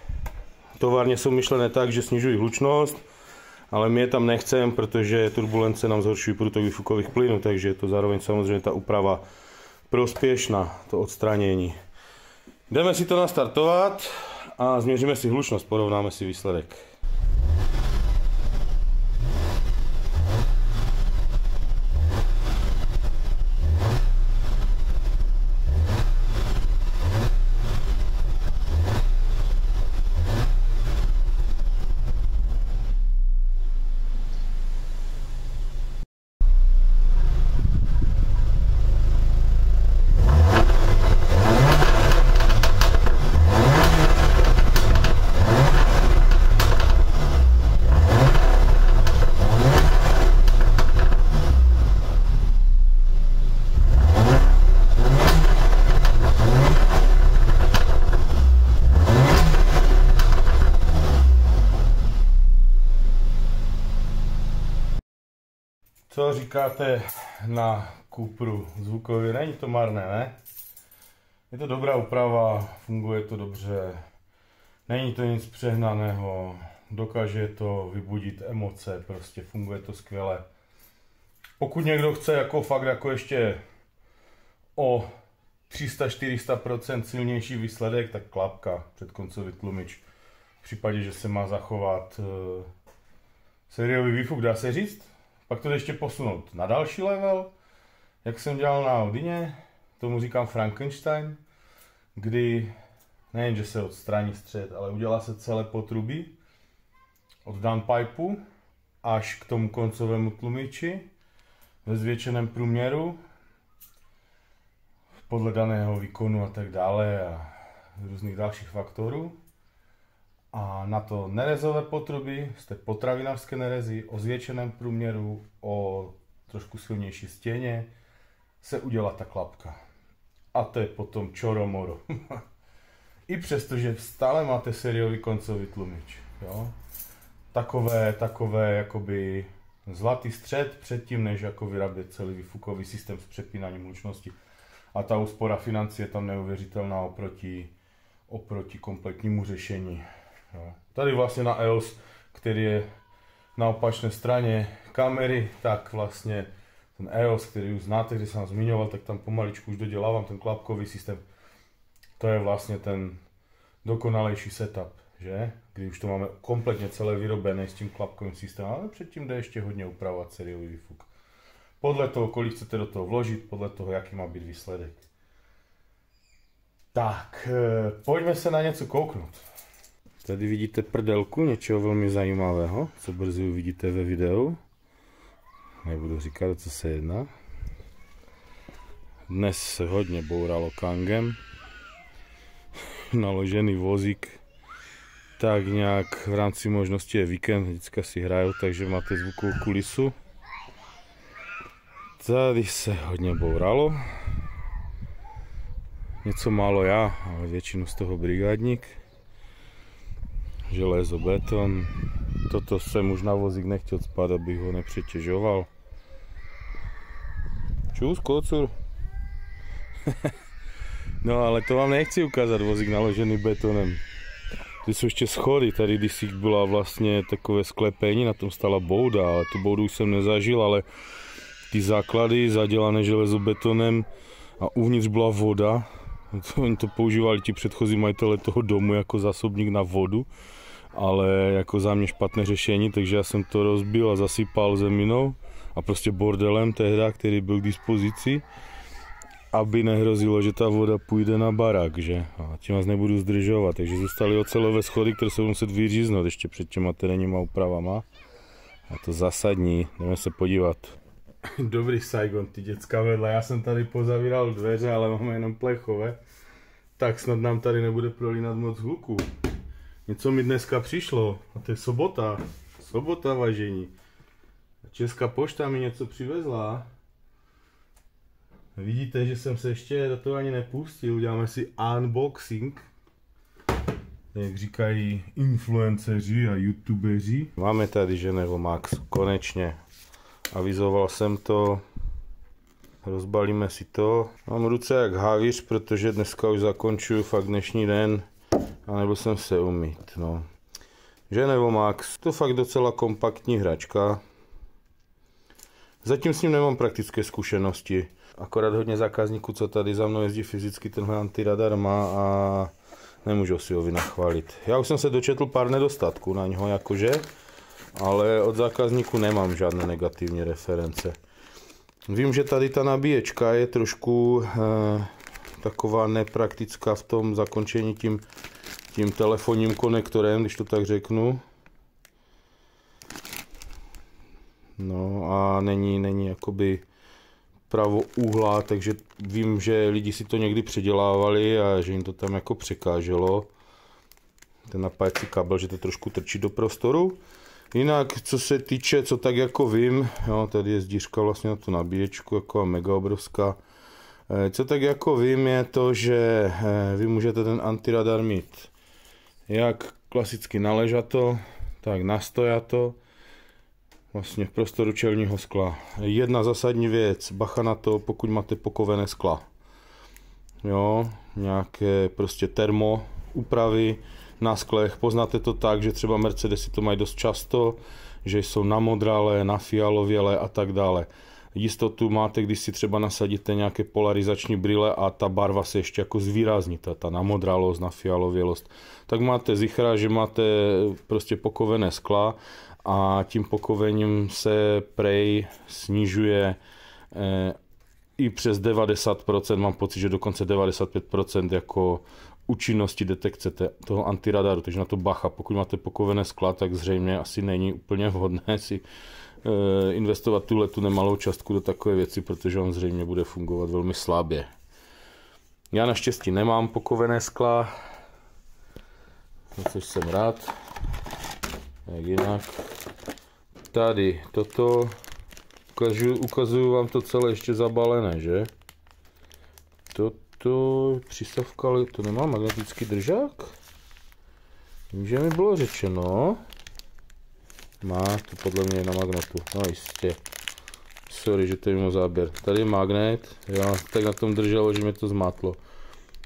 továrně jsou myšlené tak, že snižují hlučnost, ale my je tam nechceme, protože turbulence nám zhoršují průtok výfukových plynů, takže je to zároveň samozřejmě ta úprava prospěšná, to odstranění. Jdeme si to nastartovat a změříme si hlučnost, porovnáme si výsledek. Co říkáte na Cupru zvukový, není to marné, ne? Je to dobrá úprava, funguje to dobře, není to nic přehnaného, dokáže to vybudit emoce, prostě funguje to skvěle. Pokud někdo chce jako fakt jako ještě o 300-400% silnější výsledek, tak klapka předkoncový tlumič. V případě, že se má zachovat uh, sériový výfuk, dá se říct. Pak to ještě posunout na další level, jak jsem dělal na Audině, tomu říkám Frankenstein, kdy nejen, že se odstraní střed, ale udělá se celé potrubí od downpipeu až k tomu koncovému tlumiči ve zvětšeném průměru podle daného výkonu a tak dále a různých dalších faktorů. A na to nerezové potruby z té potravinářské nerezy o zvětšeném průměru, o trošku silnější stěně se udělá ta klapka. A to je potom čoromoro. I přesto, že stále máte sériový koncový tlumič. Jo? Takové, takové jakoby zlatý střed předtím, než jako vyrabět celý výfukový systém s přepínáním hlučnosti. A ta úspora financí je tam neuvěřitelná oproti, oproti kompletnímu řešení. Jo. Tady vlastně na EOS, který je na opačné straně kamery, tak vlastně ten EOS, který už znáte, když jsem zmiňoval, tak tam pomaličku už dodělávám ten klapkový systém. To je vlastně ten dokonalejší setup, že? Kdy už to máme kompletně celé vyrobené s tím klapkovým systémem, ale předtím jde ještě hodně upravovat sériový výfuk. Podle toho, kolik chcete do toho vložit, podle toho, jaký má být výsledek. Tak, eh, pojďme se na něco kouknout. Tady vidíte prdelku něčeho velmi zajímavého, co brzy uvidíte ve videu. Nebudu říkat, co se jedná. Dnes se hodně bouralo kangem. Naložený vozík. Tak nějak v rámci možnosti je víkend, vždycky si hrajou, takže máte zvukovou kulisu. Tady se hodně bouralo. Něco málo já, ale většinu z toho brigádník železo, beton. Toto jsem už na vozík nechtěl spát, abych ho nepřetěžoval. Čus, kocur. no ale to vám nechci ukázat, vozík naložený betonem. Ty jsou ještě schody, tady když byla vlastně takové sklepení, na tom stala bouda, ale tu boudu už jsem nezažil, ale ty základy zadělané železobetonem a uvnitř byla voda. Oni to používali ti předchozí majitele toho domu jako zásobník na vodu ale jako za mě špatné řešení, takže já jsem to rozbil a zasypal zeminou a prostě bordelem tehda, který byl k dispozici, aby nehrozilo, že ta voda půjde na barák, že? A tím vás nebudu zdržovat, takže zůstaly ocelové schody, které se muset vyříznout ještě před těma terénníma úpravama. A to zásadní, jdeme se podívat. Dobrý Saigon, ty děcka vedle, já jsem tady pozavíral dveře, ale máme jenom plechové, tak snad nám tady nebude prolínat moc hluku. Něco mi dneska přišlo, a to je sobota. Sobota, vážení. Česká pošta mi něco přivezla. Vidíte, že jsem se ještě do toho ani nepustil. Uděláme si unboxing. Jak říkají influenceři a youtubeři. Máme tady Ženevo Max, konečně. Avizoval jsem to. Rozbalíme si to. Mám ruce jak havíř, protože dneska už zakončuju fakt dnešní den a nebyl jsem se umít, no. Genevo Max, to fakt docela kompaktní hračka. Zatím s ním nemám praktické zkušenosti. Akorát hodně zákazníků, co tady za mnou jezdí fyzicky, tenhle antiradar má a nemůžu si ho vynachválit. Já už jsem se dočetl pár nedostatků na něho jakože, ale od zákazníků nemám žádné negativní reference. Vím, že tady ta nabíječka je trošku eh, taková nepraktická v tom zakončení tím tím telefonním konektorem, když to tak řeknu. No a není, není jakoby pravouhlá, takže vím, že lidi si to někdy předělávali a že jim to tam jako překáželo. Ten napájecí kabel, že to trošku trčí do prostoru. Jinak, co se týče, co tak jako vím, jo, tady je zdířka vlastně na tu nabíječku, jako mega obrovská. Eh, co tak jako vím je to, že eh, vy můžete ten antiradar mít jak klasicky naležato, tak nastojato. vlastně v prostoru čelního skla. Jedna zásadní věc, bacha na to, pokud máte pokovené skla. Jo, nějaké prostě termo úpravy na sklech. Poznáte to tak, že třeba Mercedesy to mají dost často, že jsou na modrale, na fialověle a tak dále. Jistotu máte, když si třeba nasadíte nějaké polarizační brýle a ta barva se ještě jako zvýrazní, ta, ta namodralost, na fialovělost. Tak máte zichra, že máte prostě pokovené skla a tím pokovením se prej snižuje eh, i přes 90%, mám pocit, že dokonce 95% jako účinnosti detekce toho antiradaru, takže na to bacha. Pokud máte pokovené skla, tak zřejmě asi není úplně vhodné si investovat tuhle tu nemalou částku do takové věci, protože on zřejmě bude fungovat velmi slabě. Já naštěstí nemám pokovené skla, což jsem rád. Jak jinak. Tady toto, ukazuju, ukazuju vám to celé ještě zabalené, že? Toto přístavka, ale to nemá magnetický držák? Vím, že mi bylo řečeno. Má, to podle mě na magnetu, no jistě. Sorry, že to je mimo záběr. Tady je magnet, já tak na tom drželo, že mě to zmátlo.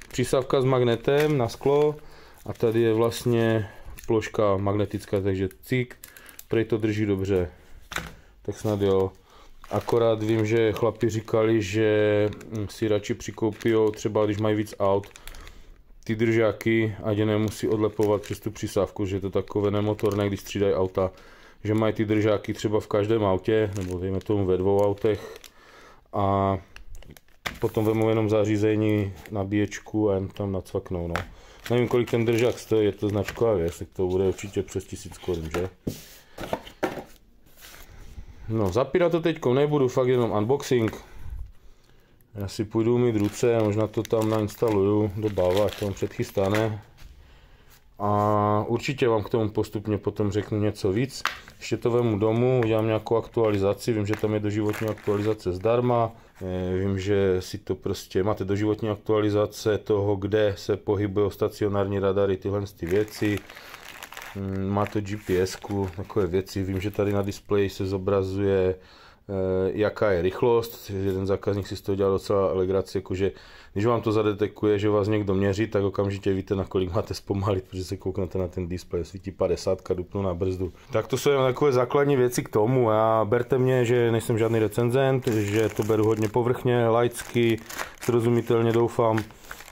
Přísavka s magnetem na sklo a tady je vlastně ploška magnetická, takže cik, prej to drží dobře. Tak snad jo. Akorát vím, že chlapi říkali, že si radši přikoupí třeba když mají víc aut, ty držáky, ať je nemusí odlepovat přes tu přisávku, že je to takové nemotorné, když střídají auta, že mají ty držáky třeba v každém autě, nebo dejme tomu ve dvou autech a potom vemu jenom zařízení, nabíječku a jen tam nacvaknou. No. Nevím, kolik ten držák stojí, je to značková věc, tak to bude určitě přes tisíc korun, že? No, zapínat to teď nebudu, fakt jenom unboxing. Já si půjdu mít ruce, možná to tam nainstaluju do bava, to mám předchystané. A určitě vám k tomu postupně potom řeknu něco víc. Ještě to vemu domů, udělám nějakou aktualizaci, vím, že tam je doživotní aktualizace zdarma. Eh, vím, že si to prostě máte doživotní aktualizace toho, kde se pohybují stacionární radary, tyhle ty věci. Mm, má to GPS, takové věci. Vím, že tady na displeji se zobrazuje, jaká je rychlost. Jeden zákazník si z toho dělal docela legraci, jakože když vám to zadetekuje, že vás někdo měří, tak okamžitě víte, na kolik máte zpomalit, protože se kouknete na ten displej, svítí 50, dupnu na brzdu. Tak to jsou jen takové základní věci k tomu a berte mě, že nejsem žádný recenzent, že to beru hodně povrchně, laicky, srozumitelně doufám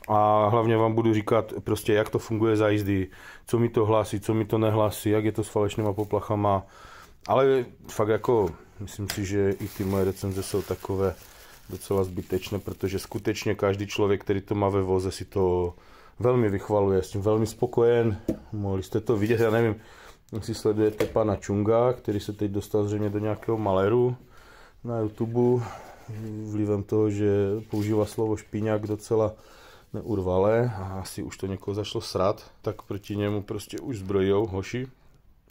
a hlavně vám budu říkat prostě, jak to funguje za jízdy, co mi to hlásí, co mi to nehlásí, jak je to s falešnýma poplachama, ale fakt jako, myslím si, že i ty moje recenze jsou takové docela zbytečné, protože skutečně každý člověk, který to má ve voze, si to velmi vychvaluje, tím velmi spokojen, mohli jste to vidět, já nevím, jestli sledujete pana Čunga, který se teď dostal zřejmě do nějakého maleru na YouTube, vlivem toho, že používá slovo špíňák docela neurvalé a asi už to někoho zašlo srat, tak proti němu prostě už zbrojou hoši,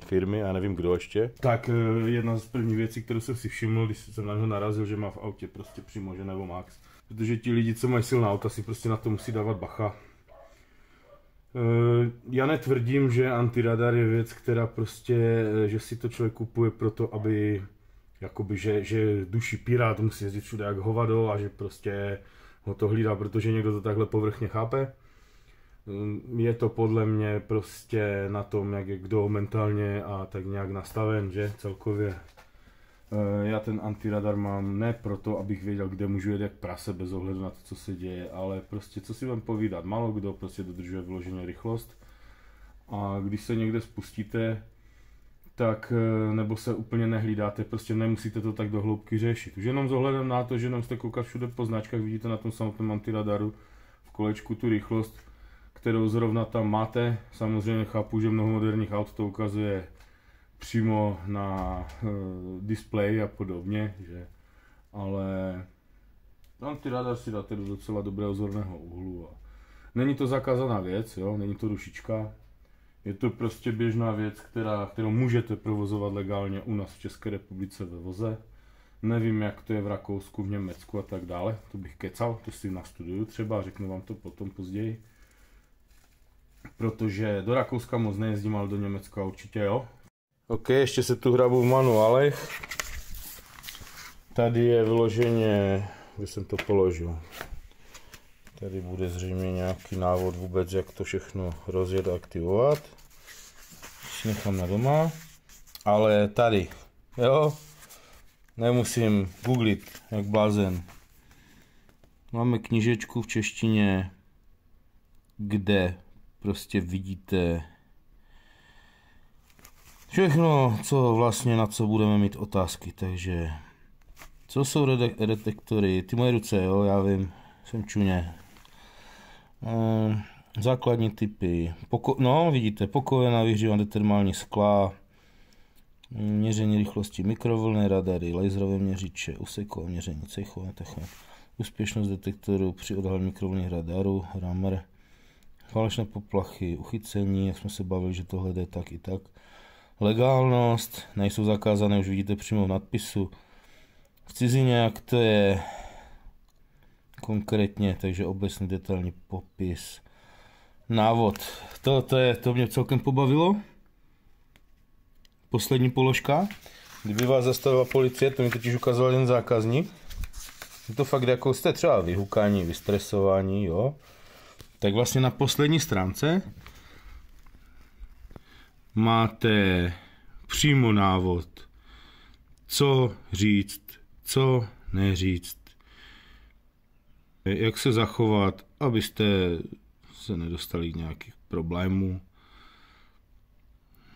firmy, já nevím kdo ještě. Tak eh, jedna z prvních věcí, kterou jsem si všiml, když jsem na něho narazil, že má v autě prostě přímo nebo Max. Protože ti lidi, co mají silná auta, si prostě na to musí dávat bacha. Eh, já netvrdím, že antiradar je věc, která prostě, eh, že si to člověk kupuje proto, aby jakoby, že, že duší pirát musí jezdit všude jak hovado a že prostě ho to hlídá, protože někdo to takhle povrchně chápe. Mm, je to podle mě prostě na tom, jak je kdo mentálně a tak nějak nastaven, že celkově. Eh, já ten antiradar mám ne proto, abych věděl, kde můžu jet jak prase bez ohledu na to, co se děje, ale prostě co si vám povídat. Málo kdo prostě dodržuje vyloženě rychlost a když se někde spustíte, tak eh, nebo se úplně nehlídáte, prostě nemusíte to tak do hloubky řešit. Už jenom s ohledem na to, že jenom jste koukat všude po značkách, vidíte na tom samotném antiradaru v kolečku tu rychlost, kterou zrovna tam máte. Samozřejmě chápu, že mnoho moderních aut to ukazuje přímo na uh, displeji a podobně, že, ale antiradar si dáte do docela dobrého zorného úhlu. A není to zakázaná věc, jo? není to rušička, je to prostě běžná věc, která, kterou můžete provozovat legálně u nás v České republice ve voze. Nevím, jak to je v Rakousku, v Německu a tak dále. To bych kecal, to si nastuduju třeba, řeknu vám to potom později. Protože do Rakouska moc nejezdím, ale do Německa určitě jo. OK, ještě se tu hrabu v manuálech. Tady je vyloženě, kde jsem to položil. Tady bude zřejmě nějaký návod vůbec, jak to všechno rozjet a aktivovat. Si nechám na doma. Ale tady, jo, nemusím googlit, jak blázen. Máme knižečku v češtině, kde prostě vidíte všechno, co vlastně na co budeme mít otázky, takže co jsou detektory, ty moje ruce, jo, já vím, jsem čuně. Ehm, základní typy, Poko- no vidíte, pokoje na vyhřívání termální skla, měření rychlosti mikrovlny, radary, laserové měřiče, usekové měření cechové technik, úspěšnost detektoru při odhalení mikrovlných radarů, ramer, falešné poplachy, uchycení, jak jsme se bavili, že tohle jde tak i tak, legálnost, nejsou zakázané, už vidíte přímo v nadpisu, v cizině, jak to je konkrétně, takže obecný detailní popis, návod, to, to, je, to mě celkem pobavilo. Poslední položka. Kdyby vás zastavila policie, to mi totiž ukázal jeden zákazník. Je to fakt jako jste třeba vyhukání, vystresování, jo. Tak vlastně na poslední stránce máte přímo návod, co říct, co neříct, jak se zachovat, abyste se nedostali k nějakých problémů.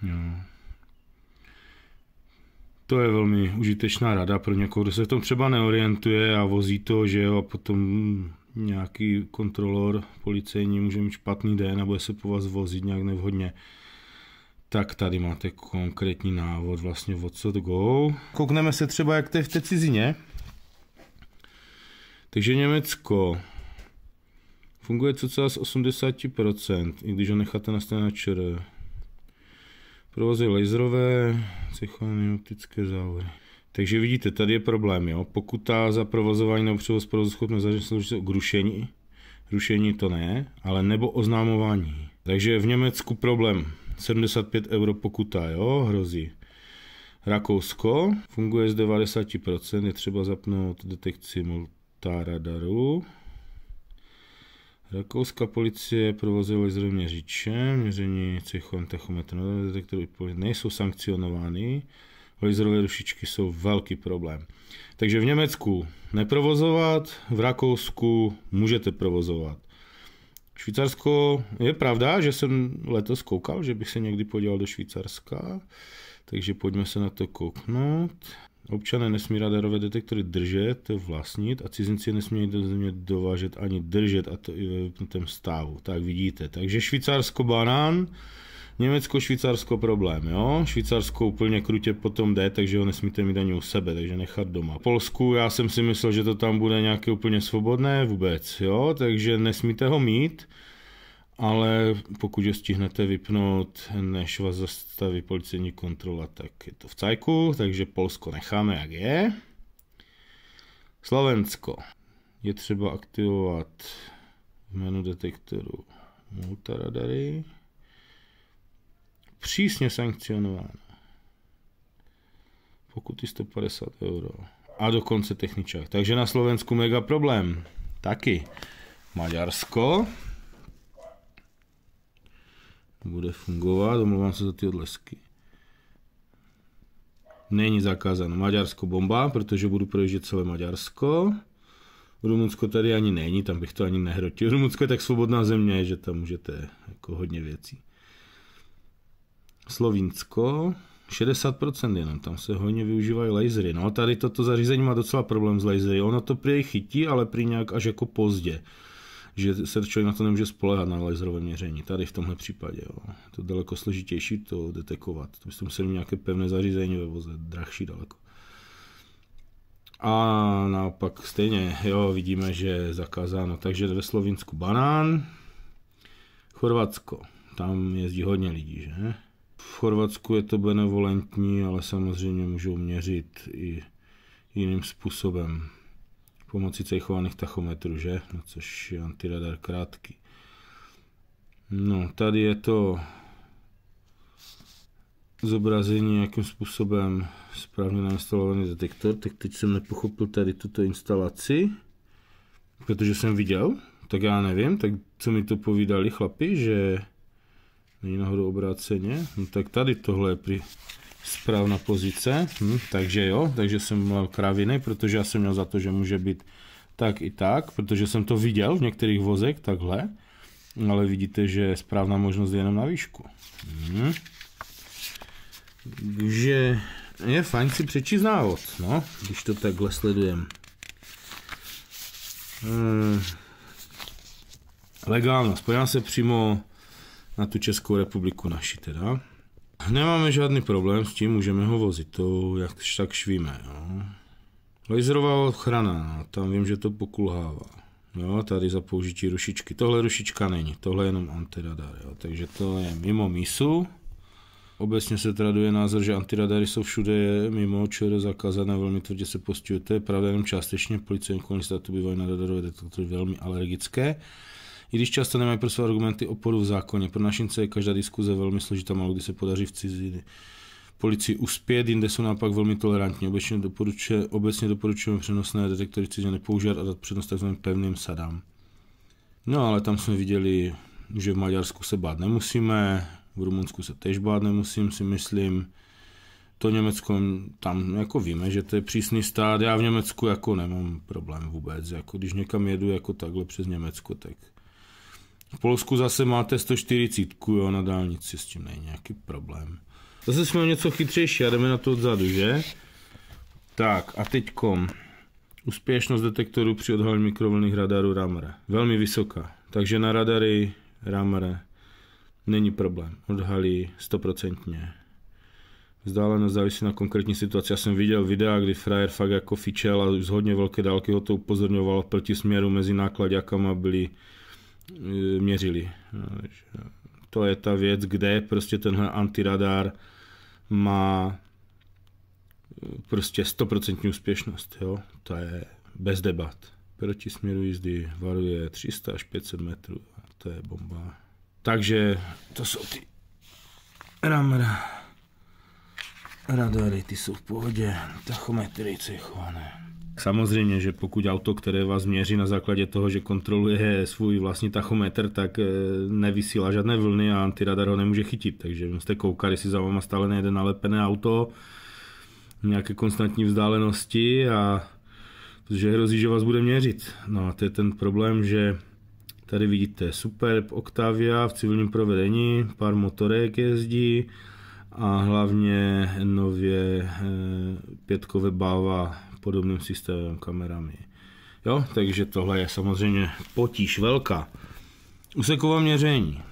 Jo. To je velmi užitečná rada pro někoho, kdo se v tom třeba neorientuje a vozí to, že jo, a potom nějaký kontrolor policejní může mít špatný den a bude se po vás vozit nějak nevhodně. Tak tady máte konkrétní návod vlastně od co to go. Koukneme se třeba, jak to je v té cizině. Takže Německo funguje cca z 80%, i když ho necháte na ČR. Provozy laserové, cechové optické závory. Takže vidíte, tady je problém, jo. Pokuta za provozování nebo převoz provozoschopné zařízení k rušení. Rušení to ne, ale nebo oznámování. Takže v Německu problém. 75 euro pokuta, jo, hrozí. Rakousko funguje z 90%, je třeba zapnout detekci multaradaru. Rakouská policie provozuje laserové měřiče, měření cechom tachometru, detektory nejsou sankcionovány, laserové rušičky jsou velký problém. Takže v Německu neprovozovat, v Rakousku můžete provozovat. Švýcarsko, je pravda, že jsem letos koukal, že bych se někdy podíval do Švýcarska, takže pojďme se na to kouknout. Občané nesmí radarové detektory držet, vlastnit a cizinci nesmí do země dovážet ani držet a to i ve vypnutém stavu. Tak vidíte. Takže Švýcarsko banán, Německo, Švýcarsko problém, jo. Švýcarsko úplně krutě potom jde, takže ho nesmíte mít ani u sebe, takže nechat doma. Polsku, já jsem si myslel, že to tam bude nějaké úplně svobodné vůbec, jo, takže nesmíte ho mít ale pokud ho stihnete vypnout, než vás zastaví policejní kontrola, tak je to v cajku, takže Polsko necháme jak je. Slovensko. Je třeba aktivovat v menu detektoru multaradary. Přísně sankcionováno. Pokuty 150 euro. A dokonce techničák. Takže na Slovensku mega problém. Taky. Maďarsko bude fungovat, omlouvám se za ty odlesky. Není zakázáno Maďarsko bomba, protože budu projíždět celé Maďarsko. Rumunsko tady ani není, tam bych to ani nehrotil. Rumunsko je tak svobodná země, že tam můžete jako hodně věcí. Slovinsko, 60% jenom, tam se hodně využívají lasery. No tady toto zařízení má docela problém s lasery. Ono to prý chytí, ale prý nějak až jako pozdě že se člověk na to nemůže spolehat na laserové měření. Tady v tomhle případě. Jo. To je daleko složitější to detekovat. To byste museli mít nějaké pevné zařízení ve voze, drahší daleko. A naopak stejně, jo, vidíme, že je zakázáno. Takže ve Slovinsku banán, Chorvatsko, tam jezdí hodně lidí, že? V Chorvatsku je to benevolentní, ale samozřejmě můžou měřit i jiným způsobem pomocí cejchovaných tachometrů, že? No, což je antiradar krátký. No, tady je to zobrazení nějakým způsobem správně nainstalovaný detektor, tak teď jsem nepochopil tady tuto instalaci, protože jsem viděl, tak já nevím, tak co mi to povídali chlapi, že není nahoru obráceně, no tak tady tohle je při správná pozice, hm, takže jo, takže jsem měl kraviny, protože já jsem měl za to, že může být tak i tak, protože jsem to viděl v některých vozech takhle, ale vidíte, že správná možnost je jenom na výšku. Hm. Takže je fajn si přečíst návod, no, když to takhle sledujem. Hmm. Legálnost, pojďme se přímo na tu Českou republiku naši teda. Nemáme žádný problém s tím, můžeme ho vozit, to jak tak švíme. Jo. Laserová ochrana, no, tam vím, že to pokulhává. Jo, tady za použití rušičky. Tohle rušička není, tohle je jenom antiradar, jo, takže to je mimo mísu. Obecně se traduje názor, že antiradary jsou všude mimo, je zakázané, velmi tvrdě se postihuje. To je pravda jenom částečně, policie okolní státu bývají na radarové detektory velmi alergické. I když často nemají pro své argumenty oporu v zákoně. Pro našince je každá diskuze velmi složitá, malo kdy se podaří v cizině policii uspět, jinde jsou naopak velmi tolerantní. Obecně, doporučuje, obecně doporučujeme přenosné detektory cizině nepoužívat a dát přednost takzvaným pevným sadám. No ale tam jsme viděli, že v Maďarsku se bát nemusíme, v Rumunsku se tež bát nemusím, si myslím. To Německo, tam jako víme, že to je přísný stát, já v Německu jako nemám problém vůbec, jako když někam jedu jako takhle přes Německo, tak v Polsku zase máte 140, jo, na dálnici, s tím není nějaký problém. Zase jsme něco chytřejší a jdeme na to odzadu, že? Tak a teďkom. Úspěšnost detektoru při odhalení mikrovlnných radarů Ramre. Velmi vysoká. Takže na radary Ramre není problém. Odhalí stoprocentně. Vzdálenost závisí na konkrétní situaci. Já jsem viděl videa, kdy frajer fakt jako fičel a z hodně velké dálky ho to upozorňoval proti směru mezi nákladňákama byli e, měřili. To je ta věc, kde prostě tenhle antiradar má eh, prostě 100% úspěšnost, jo? to je bez debat. Proti směru jízdy varuje 300 až 500 metrů, to je bomba. Takže to jsou ty ramra radary, ty jsou v pohodě, tachometry, co je chované. Samozřejmě, že pokud auto, které vás měří na základě toho, že kontroluje svůj vlastní tachometr, tak eh, nevysílá žádné vlny a antiradar ho nemůže chytit. Takže jste koukali, jestli za váma stále nejde nalepené auto nějaké konstantní vzdálenosti a protože hrozí, že vás bude měřit. No a to je ten problém, že tady vidíte Superb Octavia v civilním provedení, pár motorek jezdí a hlavně nově eh, pětkové báva podobným systémem, kamerami. Jo, takže tohle je samozřejmě potíž velká. Usekové měření.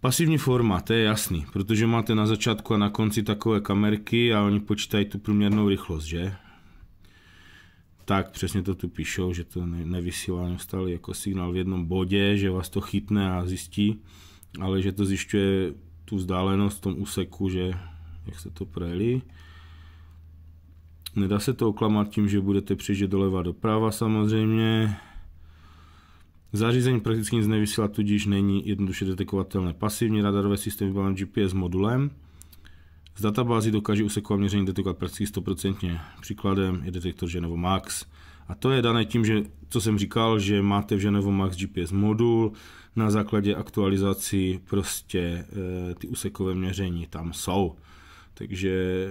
Pasivní forma, to je jasný, protože máte na začátku a na konci takové kamerky a oni počítají tu průměrnou rychlost, že? Tak přesně to tu píšou, že to nevysílá neustále jako signál v jednom bodě, že vás to chytne a zjistí, ale že to zjišťuje tu vzdálenost v tom úseku, že jak se to projeli. Nedá se to oklamat tím, že budete přijíždět doleva doprava samozřejmě. Zařízení prakticky nic nevysílá, tudíž není jednoduše detekovatelné. Pasivní radarové systémy vybavené GPS modulem. Z databází dokáže úsekové měření detekovat prakticky 100%. Příkladem je detektor Genovo Max. A to je dané tím, že, co jsem říkal, že máte v Genovo Max GPS modul, na základě aktualizací prostě e, ty úsekové měření tam jsou. Takže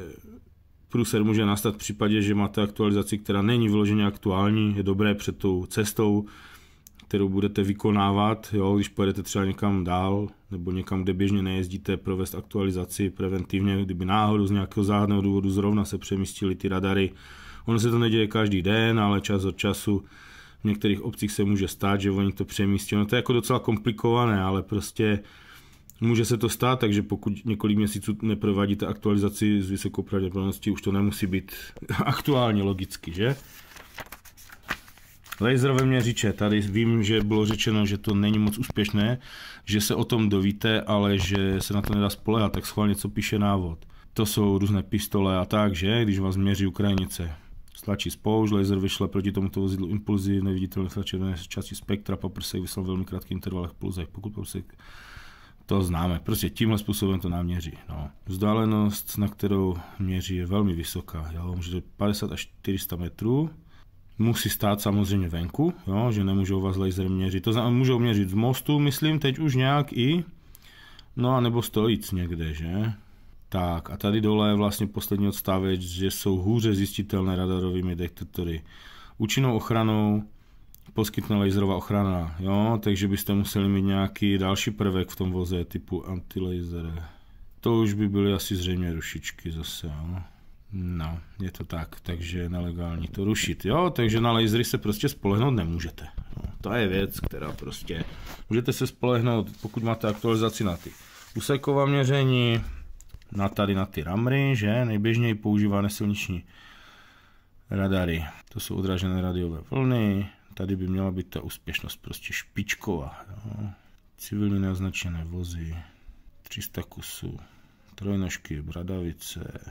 Průser může nastat v případě, že máte aktualizaci, která není vyloženě aktuální, je dobré před tou cestou, kterou budete vykonávat, jo, když pojedete třeba někam dál, nebo někam, kde běžně nejezdíte, provést aktualizaci preventivně, kdyby náhodou z nějakého záhadného důvodu zrovna se přemístily ty radary. Ono se to neděje každý den, ale čas od času v některých obcích se může stát, že oni to přemístí. No to je jako docela komplikované, ale prostě Může se to stát, takže pokud několik měsíců neprovádíte aktualizaci s vysokou pravděpodobností, už to nemusí být aktuálně logicky, že? Laserové měřiče, tady vím, že bylo řečeno, že to není moc úspěšné, že se o tom dovíte, ale že se na to nedá spolehat, tak schválně co píše návod. To jsou různé pistole a tak, že? Když vás měří Ukrajinice. Stlačí spoušť, laser vyšle proti tomuto vozidlu impulzy, neviditelné červené části spektra, paprsek vyslal velmi krátký intervalech pulzech. Pokud paprsek To známe, prostě tímhle způsobem to nám měří. No. Vzdálenost, na kterou měří, je velmi vysoká. Jo. Může 50 až 400 metrů. Musí stát samozřejmě venku, jo, že nemůžou vás laser měřit. To znamená, můžou měřit z mostu, myslím, teď už nějak i, no a nebo stojíc někde, že? Tak a tady dole je vlastně poslední odstavec, že jsou hůře zjistitelné radarovými detektory. Účinnou ochranou poskytne laserová ochrana, jo, takže byste museli mít nějaký další prvek v tom voze typu antilaser. To už by byly asi zřejmě rušičky zase, jo. No, je to tak, takže je nelegální to rušit, jo, takže na lasery se prostě spolehnout nemůžete. No, to je věc, která prostě, můžete se spolehnout, pokud máte aktualizaci na ty úseková měření, na tady na ty ramry, že nejběžněji používané silniční radary. To jsou odražené radiové vlny, tady by měla být ta úspěšnost prostě špičková. Jo. Civilně neoznačené vozy, 300 kusů, trojnožky, bradavice,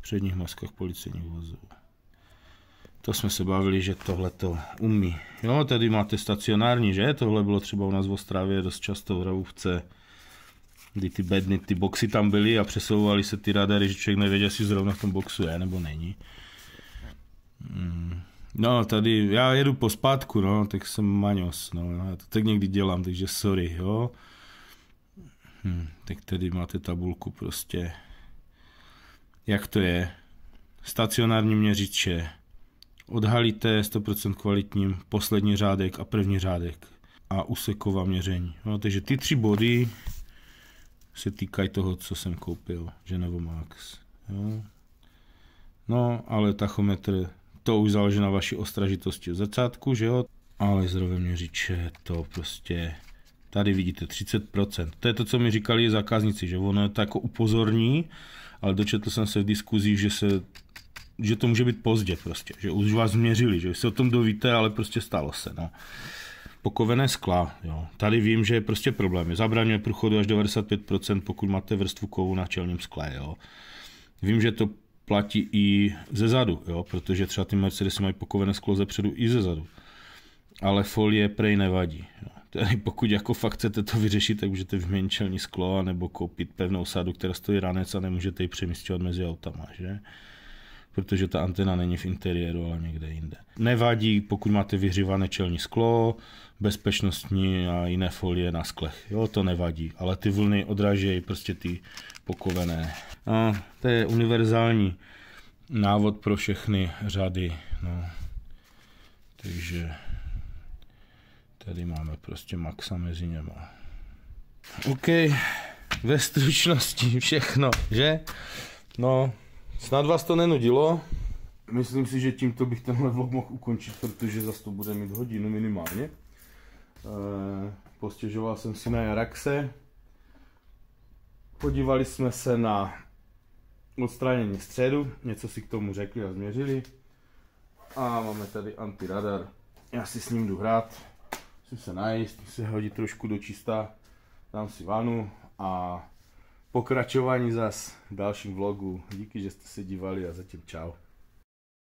předních maskách policejních vozů. To jsme se bavili, že tohle to umí. Jo, tady máte stacionární, že? Tohle bylo třeba u nás v Ostravě dost často v Ravůvce kdy ty bedny, ty boxy tam byly a přesouvaly se ty radary, že člověk nevěděl, jestli zrovna v tom boxu je nebo není. Hmm. No, tady, já jedu po spátku, no, tak jsem maňos, no, já to tak někdy dělám, takže sorry, jo. Hm, tak tady máte tabulku prostě, jak to je. Stacionární měřiče, odhalíte 100% kvalitním poslední řádek a první řádek a úseková měření. No, takže ty tři body se týkají toho, co jsem koupil, Genovo Max. Jo. No, ale tachometr, to už záleží na vaší ostražitosti v zrcátku, že jo, ale zdrové měřiče, to prostě, tady vidíte 30%. To je to, co mi říkali zákazníci, že ono to jako upozorní, ale dočetl jsem se v diskuzích, že se že to může být pozdě prostě, že už vás změřili, že se o tom dovíte, ale prostě stalo se, no pokovené skla. Jo. Tady vím, že je prostě problém. Zabraňuje průchodu až 95%, pokud máte vrstvu kovu na čelním skle. Jo. Vím, že to platí i ze zadu, jo, protože třeba ty Mercedesy mají pokovené sklo ze předu i ze zadu. Ale folie prej nevadí. Jo. Tedy pokud jako fakt chcete to vyřešit, tak můžete vyměnit čelní sklo nebo koupit pevnou sadu, která stojí ranec a nemůžete ji přemístěvat mezi autama. Že? protože ta antena není v interiéru, ale někde jinde. Nevadí, pokud máte vyhřívané čelní sklo, bezpečnostní a jiné folie na sklech. Jo, to nevadí, ale ty vlny odrážejí prostě ty pokovené. A to je univerzální návod pro všechny řady. No. Takže tady máme prostě maxa mezi něma. OK, ve stručnosti všechno, že? No, Snad vás to nenudilo. Myslím si, že tímto bych tenhle vlog mohl ukončit, protože zase to bude mít hodinu minimálně. E, postěžoval jsem si na Jaraxe. Podívali jsme se na odstranění středu, něco si k tomu řekli a změřili. A máme tady antiradar. Já si s ním jdu hrát, musím se najíst, musím se hodit trošku do čista, dám si vanu a pokračování zas v dalším vlogu. Díky, že jste se dívali a zatím čau.